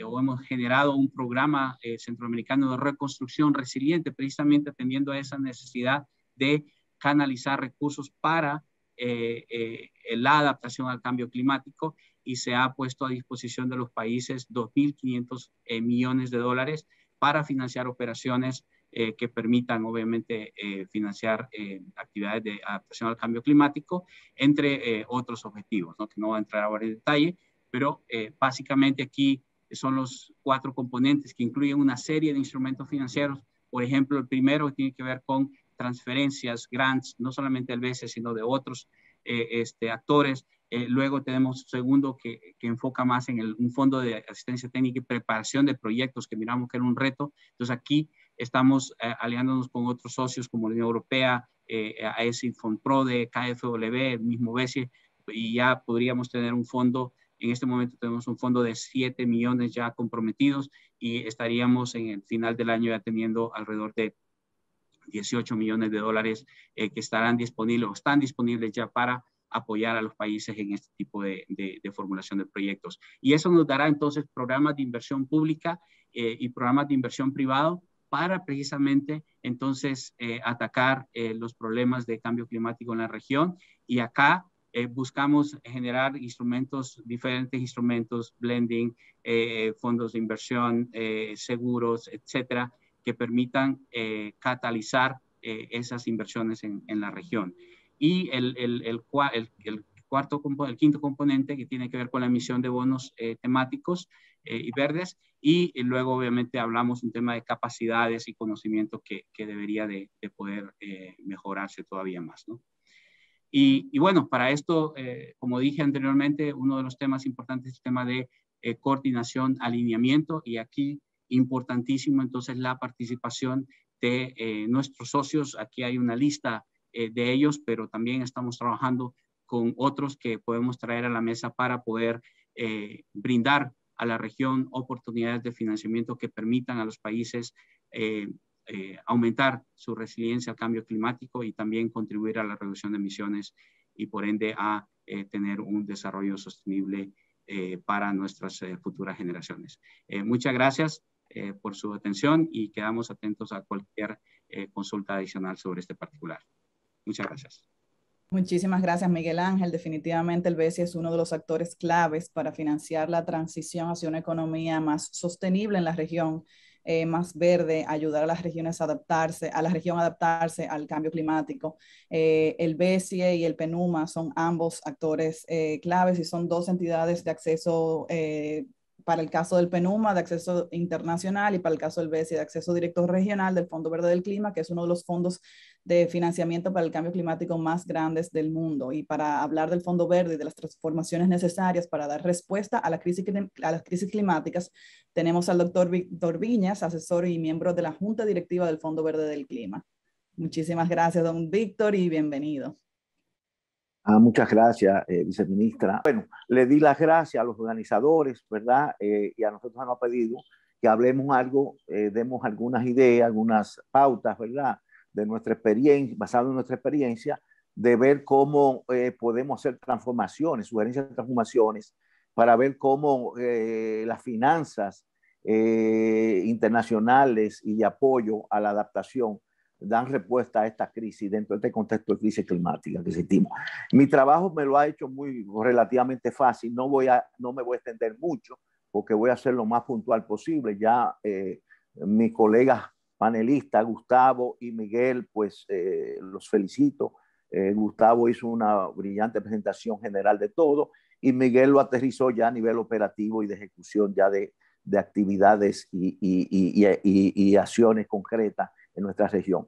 o hemos generado un programa centroamericano de reconstrucción resiliente, precisamente atendiendo a esa necesidad de canalizar recursos para la adaptación al cambio climático y se ha puesto a disposición de los países 2.500 millones de dólares para financiar operaciones eh, que permitan obviamente eh, financiar eh, actividades de adaptación al cambio climático, entre otros objetivos, ¿no? que no voy a entrar ahora en detalle, pero básicamente aquí son los cuatro componentes que incluyen una serie de instrumentos financieros. Por ejemplo, el primero tiene que ver con transferencias, grants, no solamente del BCE, sino de otros este, actores. luego tenemos segundo que, que enfoca más en el, un fondo de asistencia técnica y preparación de proyectos que miramos que era un reto. Entonces aquí Estamos eh, aliándonos con otros socios como la Unión Europea, eh, AESI, FONPRODE, KFW, el mismo BESI, y ya podríamos tener un fondo. En este momento tenemos un fondo de 7 millones ya comprometidos y estaríamos en el final del año ya teniendo alrededor de 18 millones de dólares eh, que estarán disponibles o están disponibles ya para apoyar a los países en este tipo de, formulación de proyectos. Y eso nos dará entonces programas de inversión pública eh, y programas de inversión privado para precisamente entonces eh, atacar los problemas de cambio climático en la región. Y acá buscamos generar instrumentos, diferentes instrumentos, blending, fondos de inversión, seguros, etcétera, que permitan catalizar esas inversiones en, en, la región. Y el, el, el, el cuarto, el quinto componente que tiene que ver con la emisión de bonos eh, temáticos eh, y verdes. Y, luego, obviamente, hablamos un tema de capacidades y conocimiento que, que debería de, poder eh, mejorarse todavía más. ¿no? Y, y, bueno, para esto, como dije anteriormente, uno de los temas importantes es el tema de coordinación, alineamiento. Y aquí, importantísimo, entonces, la participación de nuestros socios. Aquí hay una lista de ellos, pero también estamos trabajando con otros que podemos traer a la mesa para poder eh, brindar a la región oportunidades de financiamiento que permitan a los países eh, eh, aumentar su resiliencia al cambio climático y también contribuir a la reducción de emisiones y por ende a tener un desarrollo sostenible para nuestras futuras generaciones. muchas gracias por su atención y quedamos atentos a cualquier consulta adicional sobre este particular. Muchas gracias. Muchísimas gracias, Miguel Ángel. Definitivamente el BESI es uno de los actores claves para financiar la transición hacia una economía más sostenible en la región, eh, más verde, ayudar a las regiones a adaptarse, a la región a adaptarse al cambio climático. Eh, el BESI y el PENUMA son ambos actores eh, claves y son dos entidades de acceso para el caso del PENUMA de acceso internacional y para el caso del BESI de acceso directo regional del Fondo Verde del Clima, que es uno de los fondos de financiamiento para el cambio climático más grandes del mundo. Y para hablar del Fondo Verde y de las transformaciones necesarias para dar respuesta a, la crisis, a las crisis climáticas, tenemos al doctor Víctor Viñas, asesor y miembro de la Junta Directiva del Fondo Verde del Clima. Muchísimas gracias, don Víctor, y bienvenido. Ah, muchas gracias, eh, viceministra. Bueno, le di las gracias a los organizadores, ¿verdad? Eh, y a nosotros nos ha pedido que hablemos algo, eh, demos algunas ideas, algunas pautas, ¿verdad? De nuestra experiencia, basado en nuestra experiencia, de ver cómo podemos hacer transformaciones, sugerencias de transformaciones, para ver cómo las finanzas internacionales y de apoyo a la adaptación dan respuesta a esta crisis dentro de este contexto de crisis climática que sentimos. Mi trabajo me lo ha hecho muy relativamente fácil, no, voy a, no me voy a extender mucho porque voy a ser lo más puntual posible. Ya eh, mis colegas panelistas, Gustavo y Miguel, pues eh, los felicito. Eh, Gustavo hizo una brillante presentación general de todo y Miguel lo aterrizó ya a nivel operativo y de ejecución ya de, de actividades y, y, y, y acciones concretas en nuestra región.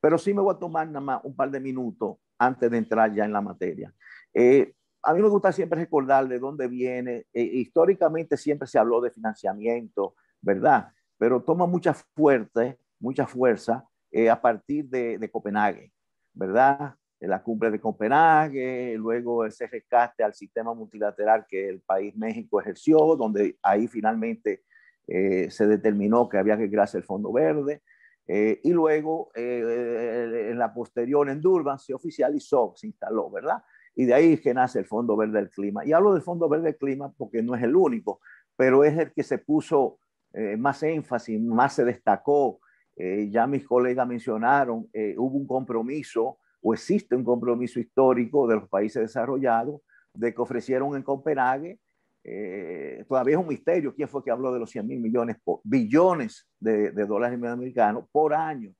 Pero sí me voy a tomar nada más un par de minutos antes de entrar ya en la materia. Eh, a mí me gusta siempre recordar de dónde viene. Eh, históricamente siempre se habló de financiamiento, ¿verdad? Pero toma mucha fuerza, mucha fuerza eh, a partir de, de, Copenhague, ¿verdad? la cumbre de Copenhague, luego ese rescate al sistema multilateral que el país México ejerció, donde ahí finalmente se determinó que había que crearse el Fondo Verde. Eh, y luego, eh, en la posterior, en Durban, se oficializó, se instaló, ¿verdad? Y de ahí es que nace el Fondo Verde del Clima. Y hablo del Fondo Verde del Clima porque no es el único, pero es el que se puso eh, más énfasis, más se destacó. ya mis colegas mencionaron, hubo un compromiso o existe un compromiso histórico de los países desarrollados de que ofrecieron en Copenhague eh, todavía es un misterio quién fue que habló de los 100 mil millones, billones de, dólares americanos por año,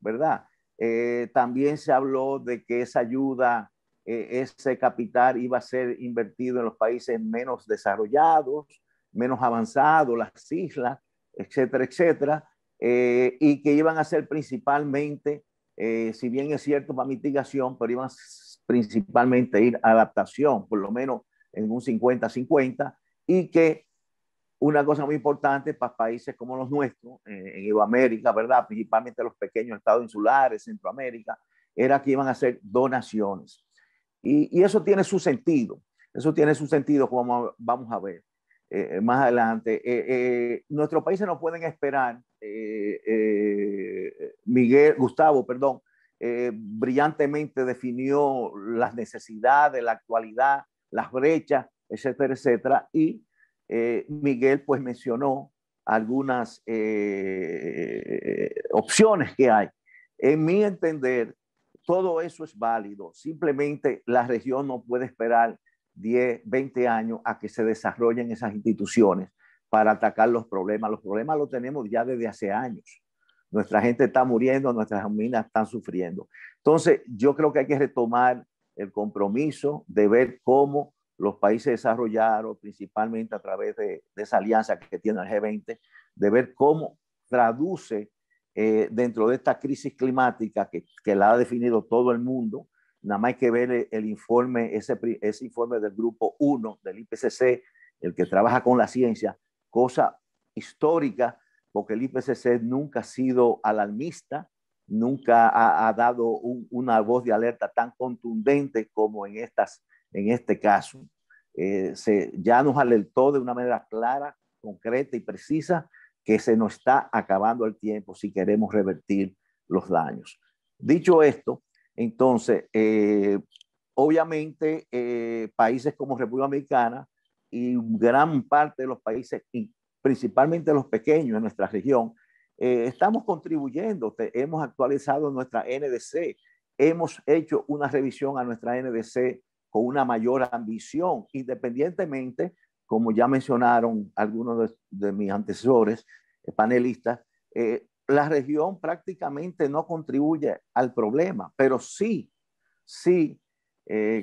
¿verdad? Eh, también se habló de que esa ayuda, eh, ese capital iba a ser invertido en los países menos desarrollados, menos avanzados, las islas, etcétera, etcétera, y que iban a ser principalmente, si bien es cierto para mitigación, pero iban principalmente a ir a adaptación, por lo menos en un 50-50 y que una cosa muy importante para países como los nuestros, eh, en Iberoamérica, ¿verdad? Principalmente los pequeños estados insulares, Centroamérica, era que iban a ser donaciones. Y, y eso tiene su sentido, eso tiene su sentido como vamos a ver eh, más adelante. Eh, nuestros países no pueden esperar, Miguel, Gustavo, perdón, brillantemente definió las necesidades, la actualidad las brechas, etcétera, etcétera. Y eh, Miguel pues mencionó algunas eh, opciones que hay. En mi entender, todo eso es válido. Simplemente la región no puede esperar 10, 20 años a que se desarrollen esas instituciones para atacar los problemas. Los problemas los tenemos ya desde hace años. Nuestra gente está muriendo, nuestras minas están sufriendo. Entonces, yo creo que hay que retomar el compromiso de ver cómo los países desarrollados, principalmente a través de, esa alianza que tiene el G20, de ver cómo traduce eh, dentro de esta crisis climática que, que, la ha definido todo el mundo. Nada más hay que ver el, informe, ese, ese informe del grupo 1 del IPCC, el que trabaja con la ciencia, cosa histórica porque el IPCC nunca ha sido alarmista, nunca ha, dado una voz de alerta tan contundente como en, estas, en este caso. Eh, se, ya nos alertó de una manera clara, concreta y precisa que se nos está acabando el tiempo si queremos revertir los daños. Dicho esto, entonces, eh, obviamente, eh, países como República Dominicana y gran parte de los países principalmente los pequeños en nuestra región, eh, estamos contribuyendo, hemos actualizado nuestra NDC, hemos hecho una revisión a nuestra NDC con una mayor ambición, independientemente, como ya mencionaron algunos de, mis antecesores, eh, panelistas, eh, la región prácticamente no contribuye al problema, pero sí, sí,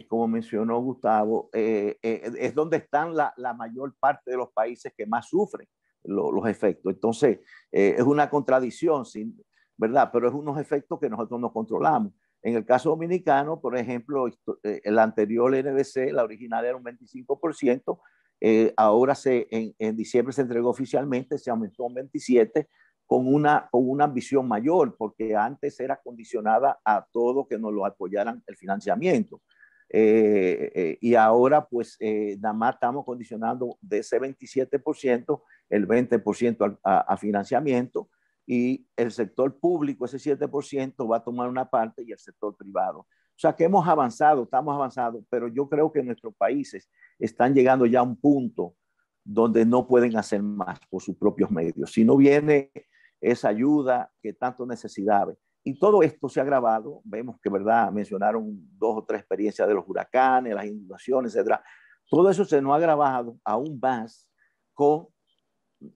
como mencionó Gustavo, es donde están la, mayor parte de los países que más sufren los efectos. Entonces, eh, es una contradicción, sin, ¿verdad? Pero es unos efectos que nosotros no controlamos. En el caso dominicano, por ejemplo, eh, el anterior NDC, la original era un 25%, eh, ahora se, en, en, diciembre se entregó oficialmente, se aumentó un 27%, con una, con una ambición mayor, porque antes era condicionada a todo que nos lo apoyaran el financiamiento. Eh, eh, y ahora pues eh, nada más estamos condicionando de ese 27% el 20% a, a, financiamiento y el sector público, ese 7% va a tomar una parte y el sector privado. O sea que hemos avanzado, estamos avanzando, pero yo creo que nuestros países están llegando ya a un punto donde no pueden hacer más por sus propios medios. Si no viene esa ayuda que tanto necesitaba, y todo esto se ha agravado, vemos que, ¿verdad? Mencionaron dos o tres experiencias de los huracanes, las inundaciones, etc. Todo eso se nos ha agravado aún más con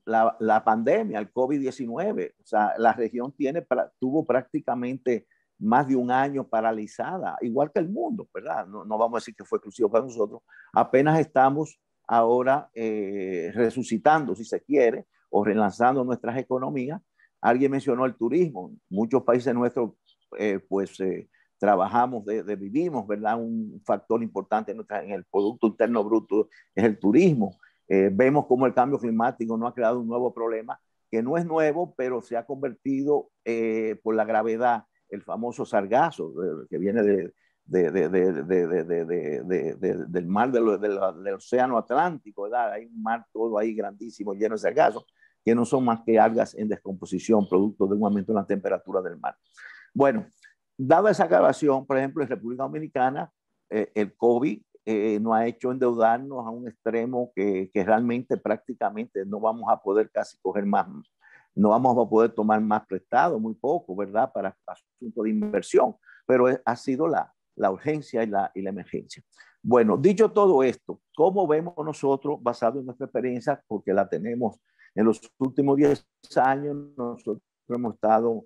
la, pandemia, el COVID-19. O sea, la región tuvo prácticamente más de un año paralizada, igual que el mundo, ¿verdad? No, no vamos a decir que fue exclusivo para nosotros. Apenas estamos ahora eh, resucitando, si se quiere, o relanzando nuestras economías, Alguien mencionó el turismo. Muchos países nuestros, eh, pues, eh, trabajamos, de, vivimos, ¿verdad? Un factor importante en, el Producto Interno Bruto es el turismo. Eh, vemos cómo el cambio climático no ha creado un nuevo problema, que no es nuevo, pero se ha convertido por la gravedad, el famoso sargazo, que viene de, del mar del, del, océano Atlántico, ¿verdad? Hay un mar todo ahí grandísimo, lleno de sargazo que no son más que algas en descomposición, producto de un aumento en la temperatura del mar. Bueno, dada esa grabación, por ejemplo, en República Dominicana, eh, el COVID eh, nos ha hecho endeudarnos a un extremo que, que, realmente prácticamente no vamos a poder casi coger más, no vamos a poder tomar más prestado, muy poco, ¿verdad? Para asunto de inversión, pero ha sido la, la urgencia y la, y la emergencia. Bueno, dicho todo esto, ¿cómo vemos nosotros, basado en nuestra experiencia, porque la tenemos en los últimos 10 años nosotros hemos estado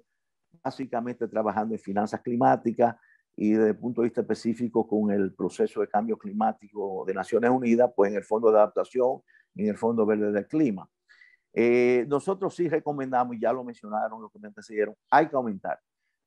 básicamente trabajando en finanzas climáticas y desde el punto de vista específico con el proceso de cambio climático de Naciones Unidas, pues en el Fondo de Adaptación y en el Fondo Verde del Clima. Eh, nosotros sí recomendamos, y ya lo mencionaron los que me antecedieron, hay que aumentar.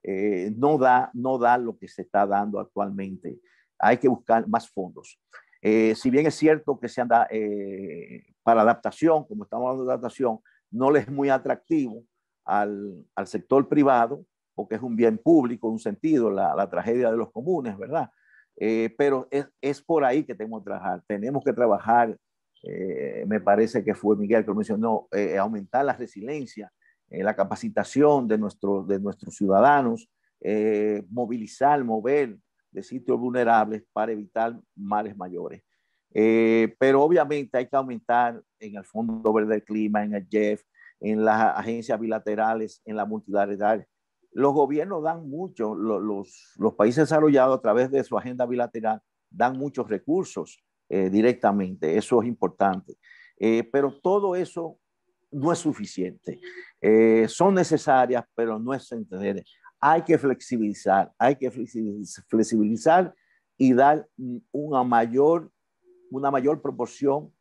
Eh, no, da, no da lo que se está dando actualmente. Hay que buscar más fondos. Eh, si bien es cierto que se anda eh, para adaptación, como estamos hablando de adaptación, no le es muy atractivo al, al sector privado, porque es un bien público, en un sentido, la, la tragedia de los comunes, ¿verdad? Eh, pero es, es, por ahí que tenemos que trabajar. Tenemos que trabajar, me parece que fue Miguel que lo mencionó, aumentar la resiliencia, la capacitación de, nuestro, de nuestros ciudadanos, movilizar, mover de sitios vulnerables para evitar males mayores. Eh, pero obviamente hay que aumentar en el Fondo Verde del Clima, en el JEF, en las agencias bilaterales, en la multilateral, Los gobiernos dan mucho, los, países desarrollados a través de su agenda bilateral dan muchos recursos eh, directamente, eso es importante. Eh, pero todo eso no es suficiente. Son necesarias, pero no es entender. Hay que flexibilizar, hay que flexibilizar y dar una mayor, una mayor proporción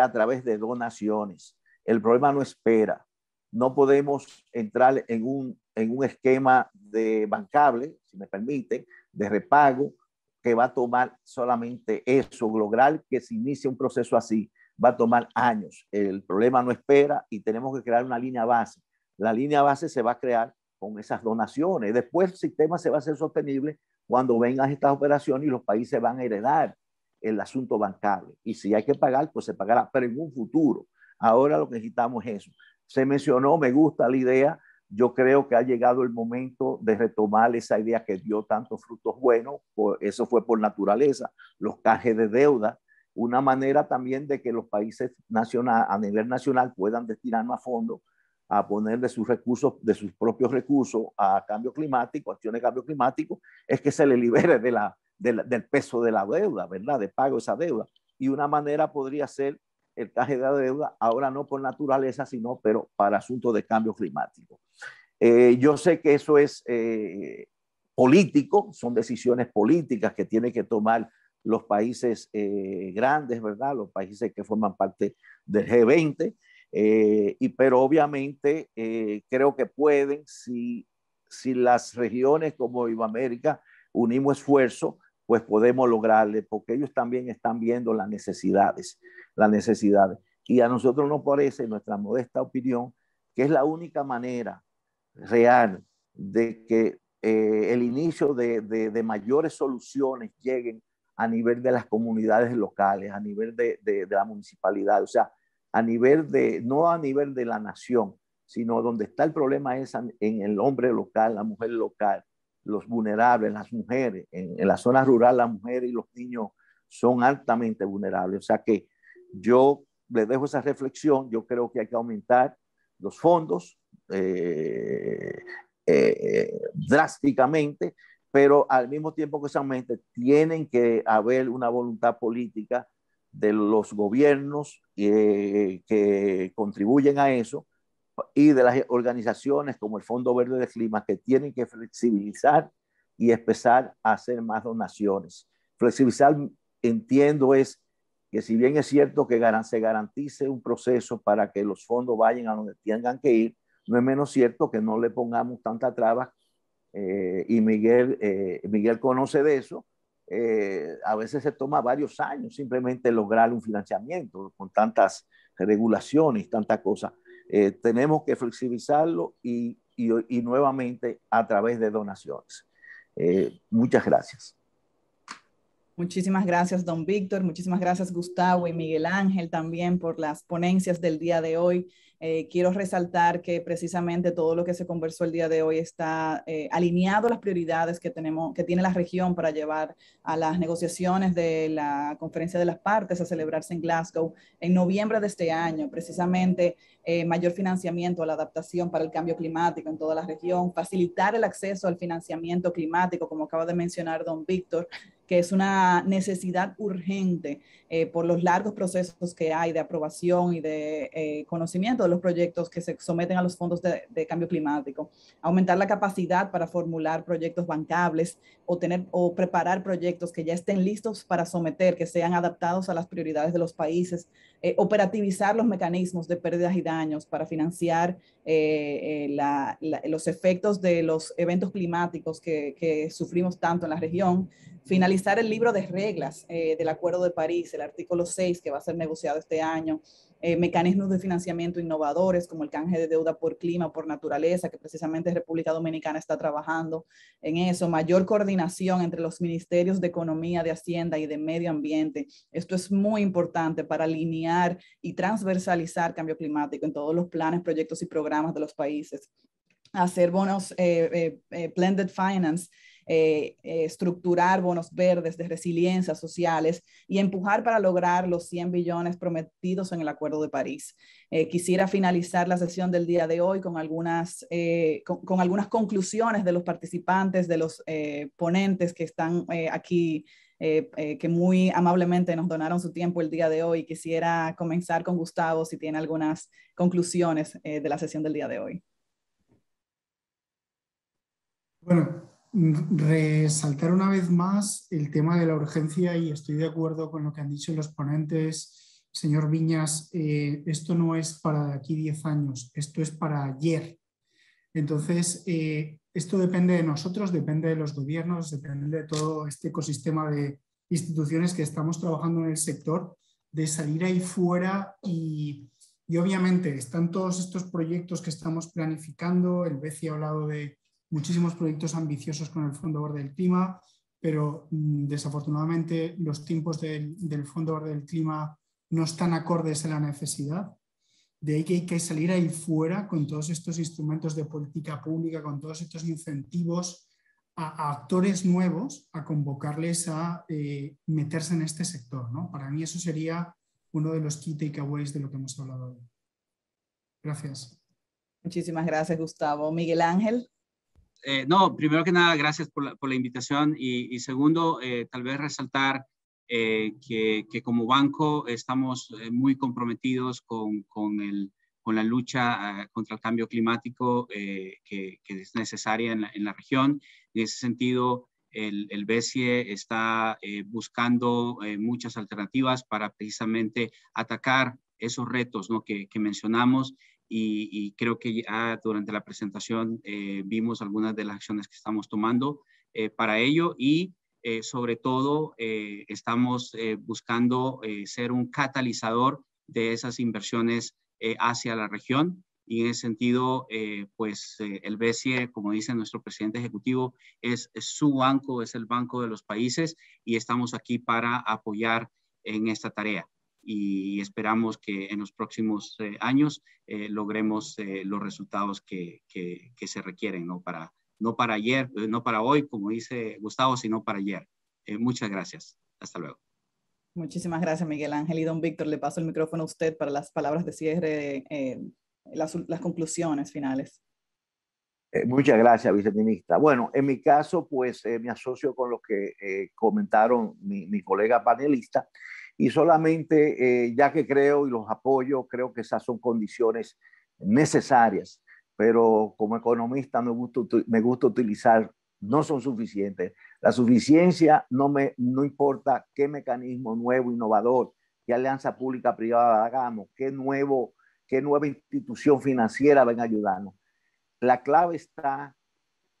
a través de donaciones. El problema no espera. No podemos entrar en un, en un esquema de bancable, si me permite, de repago, que va a tomar solamente eso, lograr que se inicie un proceso así, va a tomar años. El problema no espera y tenemos que crear una línea base. La línea base se va a crear con esas donaciones. Después el sistema se va a hacer sostenible cuando vengan estas operaciones y los países van a heredar el asunto bancable. Y si hay que pagar, pues se pagará, pero en un futuro. Ahora lo que necesitamos es eso. Se mencionó, me gusta la idea. Yo creo que ha llegado el momento de retomar esa idea que dio tantos frutos buenos. Eso fue por naturaleza. Los cajes de deuda una manera también de que los países nacional, a nivel nacional puedan destinar más fondos a poner de sus recursos, de sus propios recursos a cambio climático, acciones de cambio climático, es que se le libere de la, del peso de la deuda, ¿verdad? De pago esa deuda. Y una manera podría ser el caje de la deuda, ahora no por naturaleza, sino pero para asuntos de cambio climático. Eh, yo sé que eso es eh, político, son decisiones políticas que tiene que tomar los países eh, grandes, ¿verdad? Los países que forman parte del G20, eh, y, pero obviamente eh, creo que pueden, si, si las regiones como Iberoamérica unimos esfuerzo, pues podemos lograrle, porque ellos también están viendo las necesidades, las necesidades. Y a nosotros nos parece, en nuestra modesta opinión, que es la única manera real de que el inicio de, de, de mayores soluciones lleguen a nivel de las comunidades locales, a nivel de, de, la municipalidad, o sea, a nivel de, no a nivel de la nación, sino donde está el problema es en el hombre local, la mujer local, los vulnerables, las mujeres. En, en la zona rural, las mujeres y los niños son altamente vulnerables. O sea que yo le dejo esa reflexión, yo creo que hay que aumentar los fondos eh, eh, drásticamente pero al mismo tiempo que se aumente, tienen que haber una voluntad política de los gobiernos eh, que contribuyen a eso y de las organizaciones como el Fondo Verde de Clima que tienen que flexibilizar y empezar a hacer más donaciones. Flexibilizar, entiendo, es que si bien es cierto que se garantice un proceso para que los fondos vayan a donde tengan que ir, no es menos cierto que no le pongamos tanta traba eh, y Miguel, eh, Miguel conoce de eso, eh, a veces se toma varios años simplemente lograr un financiamiento con tantas regulaciones, tantas cosas. tenemos que flexibilizarlo y, y, y, nuevamente a través de donaciones. muchas gracias. Muchísimas gracias, don Víctor. Muchísimas gracias, Gustavo y Miguel Ángel, también por las ponencias del día de hoy. Eh, quiero resaltar que precisamente todo lo que se conversó el día de hoy está eh, alineado a las prioridades que, tenemos, que tiene la región para llevar a las negociaciones de la conferencia de las partes a celebrarse en Glasgow en noviembre de este año. Precisamente eh, mayor financiamiento a la adaptación para el cambio climático en toda la región, facilitar el acceso al financiamiento climático, como acaba de mencionar don Víctor, que es una necesidad urgente eh, por los largos procesos que hay de aprobación y de eh, conocimiento de los proyectos que se someten a los fondos de, cambio climático, aumentar la capacidad para formular proyectos bancables o, tener, o preparar proyectos que ya estén listos para someter, que sean adaptados a las prioridades de los países, eh, operativizar los mecanismos de pérdidas y daños para financiar los efectos de los eventos climáticos que, que sufrimos tanto en la región, finalizar el libro de reglas eh, del Acuerdo de París, el artículo 6 que va a ser negociado este año, eh, mecanismos de financiamiento innovadores como el canje de deuda por clima, por naturaleza, que precisamente República Dominicana está trabajando en eso, mayor coordinación entre los ministerios de Economía, de Hacienda y de Medio Ambiente. Esto es muy importante para alinear y transversalizar cambio climático en todos los planes, proyectos y programas de los países. Hacer bonos eh, blended finance eh, estructurar bonos verdes de resiliencia sociales y empujar para lograr los 100 billones prometidos en el Acuerdo de París. quisiera finalizar la sesión del día de hoy con algunas, con, algunas conclusiones de los participantes, de los ponentes que están aquí eh, eh, que muy amablemente nos donaron su tiempo el día de hoy. Quisiera comenzar con Gustavo si tiene algunas conclusiones eh, de la sesión del día de hoy. Bueno, resaltar una vez más el tema de la urgencia y estoy de acuerdo con lo que han dicho los ponentes. Señor Viñas, esto no es para aquí 10 años, esto es para ayer. Entonces, esto depende de nosotros, depende de los gobiernos, depende de todo este ecosistema de instituciones que estamos trabajando en el sector, de salir ahí fuera y, obviamente están todos estos proyectos que estamos planificando. El BECI ha hablado de muchísimos proyectos ambiciosos con el Fondo Verde del Clima, pero mm, desafortunadamente los tiempos del, del Fondo Verde del Clima no están acordes a la necesidad. De ahí que hay que salir ahí fuera con todos estos instrumentos de política pública, con todos estos incentivos a, actores nuevos, a convocarles a eh, meterse en este sector. ¿no? Para mí eso sería uno de los key takeaways de lo que hemos hablado hoy. Gracias. Muchísimas gracias, Gustavo. Miguel Ángel. Eh, no, primero que nada, gracias por la, invitación y, segundo, eh, tal vez resaltar eh, que, como banco estamos muy comprometidos con, la lucha ah, contra el cambio climático que, es necesaria en la, región. En ese sentido, el, el está buscando muchas alternativas para precisamente atacar esos retos que mencionamos y, y, creo que ya durante la presentación vimos algunas de las acciones que estamos tomando para ello y eh, sobre todo eh, estamos eh, buscando ser un catalizador de esas inversiones hacia la región. Y en ese sentido, pues el BCE, como dice nuestro presidente ejecutivo, es, su banco, es el banco de los países y estamos aquí para apoyar en esta tarea y esperamos que en los próximos años logremos los resultados que, que, que, se requieren ¿no? para, no para ayer, eh, no para hoy, como dice Gustavo, sino para ayer. Eh, muchas gracias. Hasta luego. Muchísimas gracias, Miguel Ángel. Y don Víctor, le paso el micrófono a usted para las palabras de cierre, eh, las, conclusiones finales. muchas gracias, viceministra. Bueno, en mi caso, pues me asocio con lo que comentaron mi, mi, colega panelista y solamente, ya que creo y los apoyo, creo que esas son condiciones necesarias pero como economista me gusta, me gusta utilizar, no son suficientes. La suficiencia no, me, no importa qué mecanismo nuevo, innovador, qué alianza pública-privada hagamos, qué, nuevo, qué nueva institución financiera venga a ayudarnos. La clave está,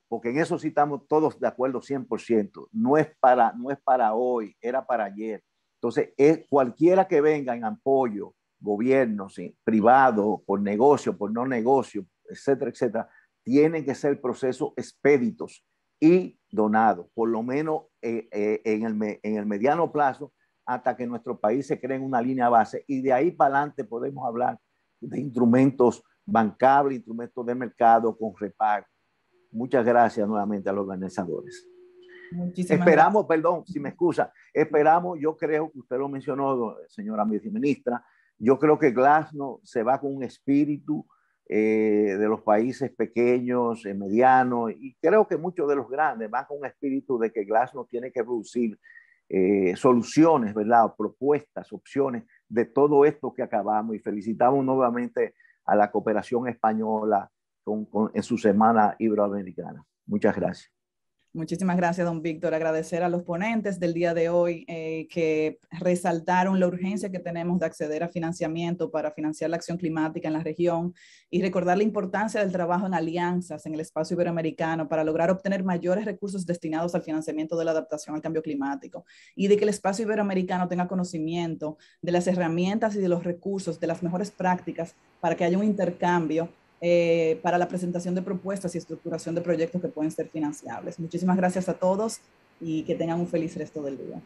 porque en eso sí estamos todos de acuerdo 100%, no es para, no es para hoy, era para ayer. Entonces, es cualquiera que venga en apoyo, gobierno, sí, privado, por negocio, por no negocio, etcétera, etcétera, tienen que ser procesos expeditos y donados, por lo menos eh, eh, en, el, en el mediano plazo, hasta que nuestro país se cree en una línea base. Y de ahí para adelante podemos hablar de instrumentos bancables, instrumentos de mercado con reparto. Muchas gracias nuevamente a los organizadores. Esperamos, perdón, si me excusa, esperamos, yo creo que usted lo mencionó, señora viceministra, yo creo que Glasno se va con un espíritu eh, de los países pequeños, eh, medianos, y creo que muchos de los grandes van con un espíritu de que Glasgow tiene que producir eh, soluciones, ¿verdad? propuestas, opciones de todo esto que acabamos y felicitamos nuevamente a la cooperación española en su semana iberoamericana. Muchas gracias. Muchísimas gracias, don Víctor. Agradecer a los ponentes del día de hoy eh, que resaltaron la urgencia que tenemos de acceder a financiamiento para financiar la acción climática en la región y recordar la importancia del trabajo en alianzas en el espacio iberoamericano para lograr obtener mayores recursos destinados al financiamiento de la adaptación al cambio climático y de que el espacio iberoamericano tenga conocimiento de las herramientas y de los recursos, de las mejores prácticas para que haya un intercambio eh, para la presentación de propuestas y estructuración de proyectos que pueden ser financiables. Muchísimas gracias a todos y que tengan un feliz resto del día.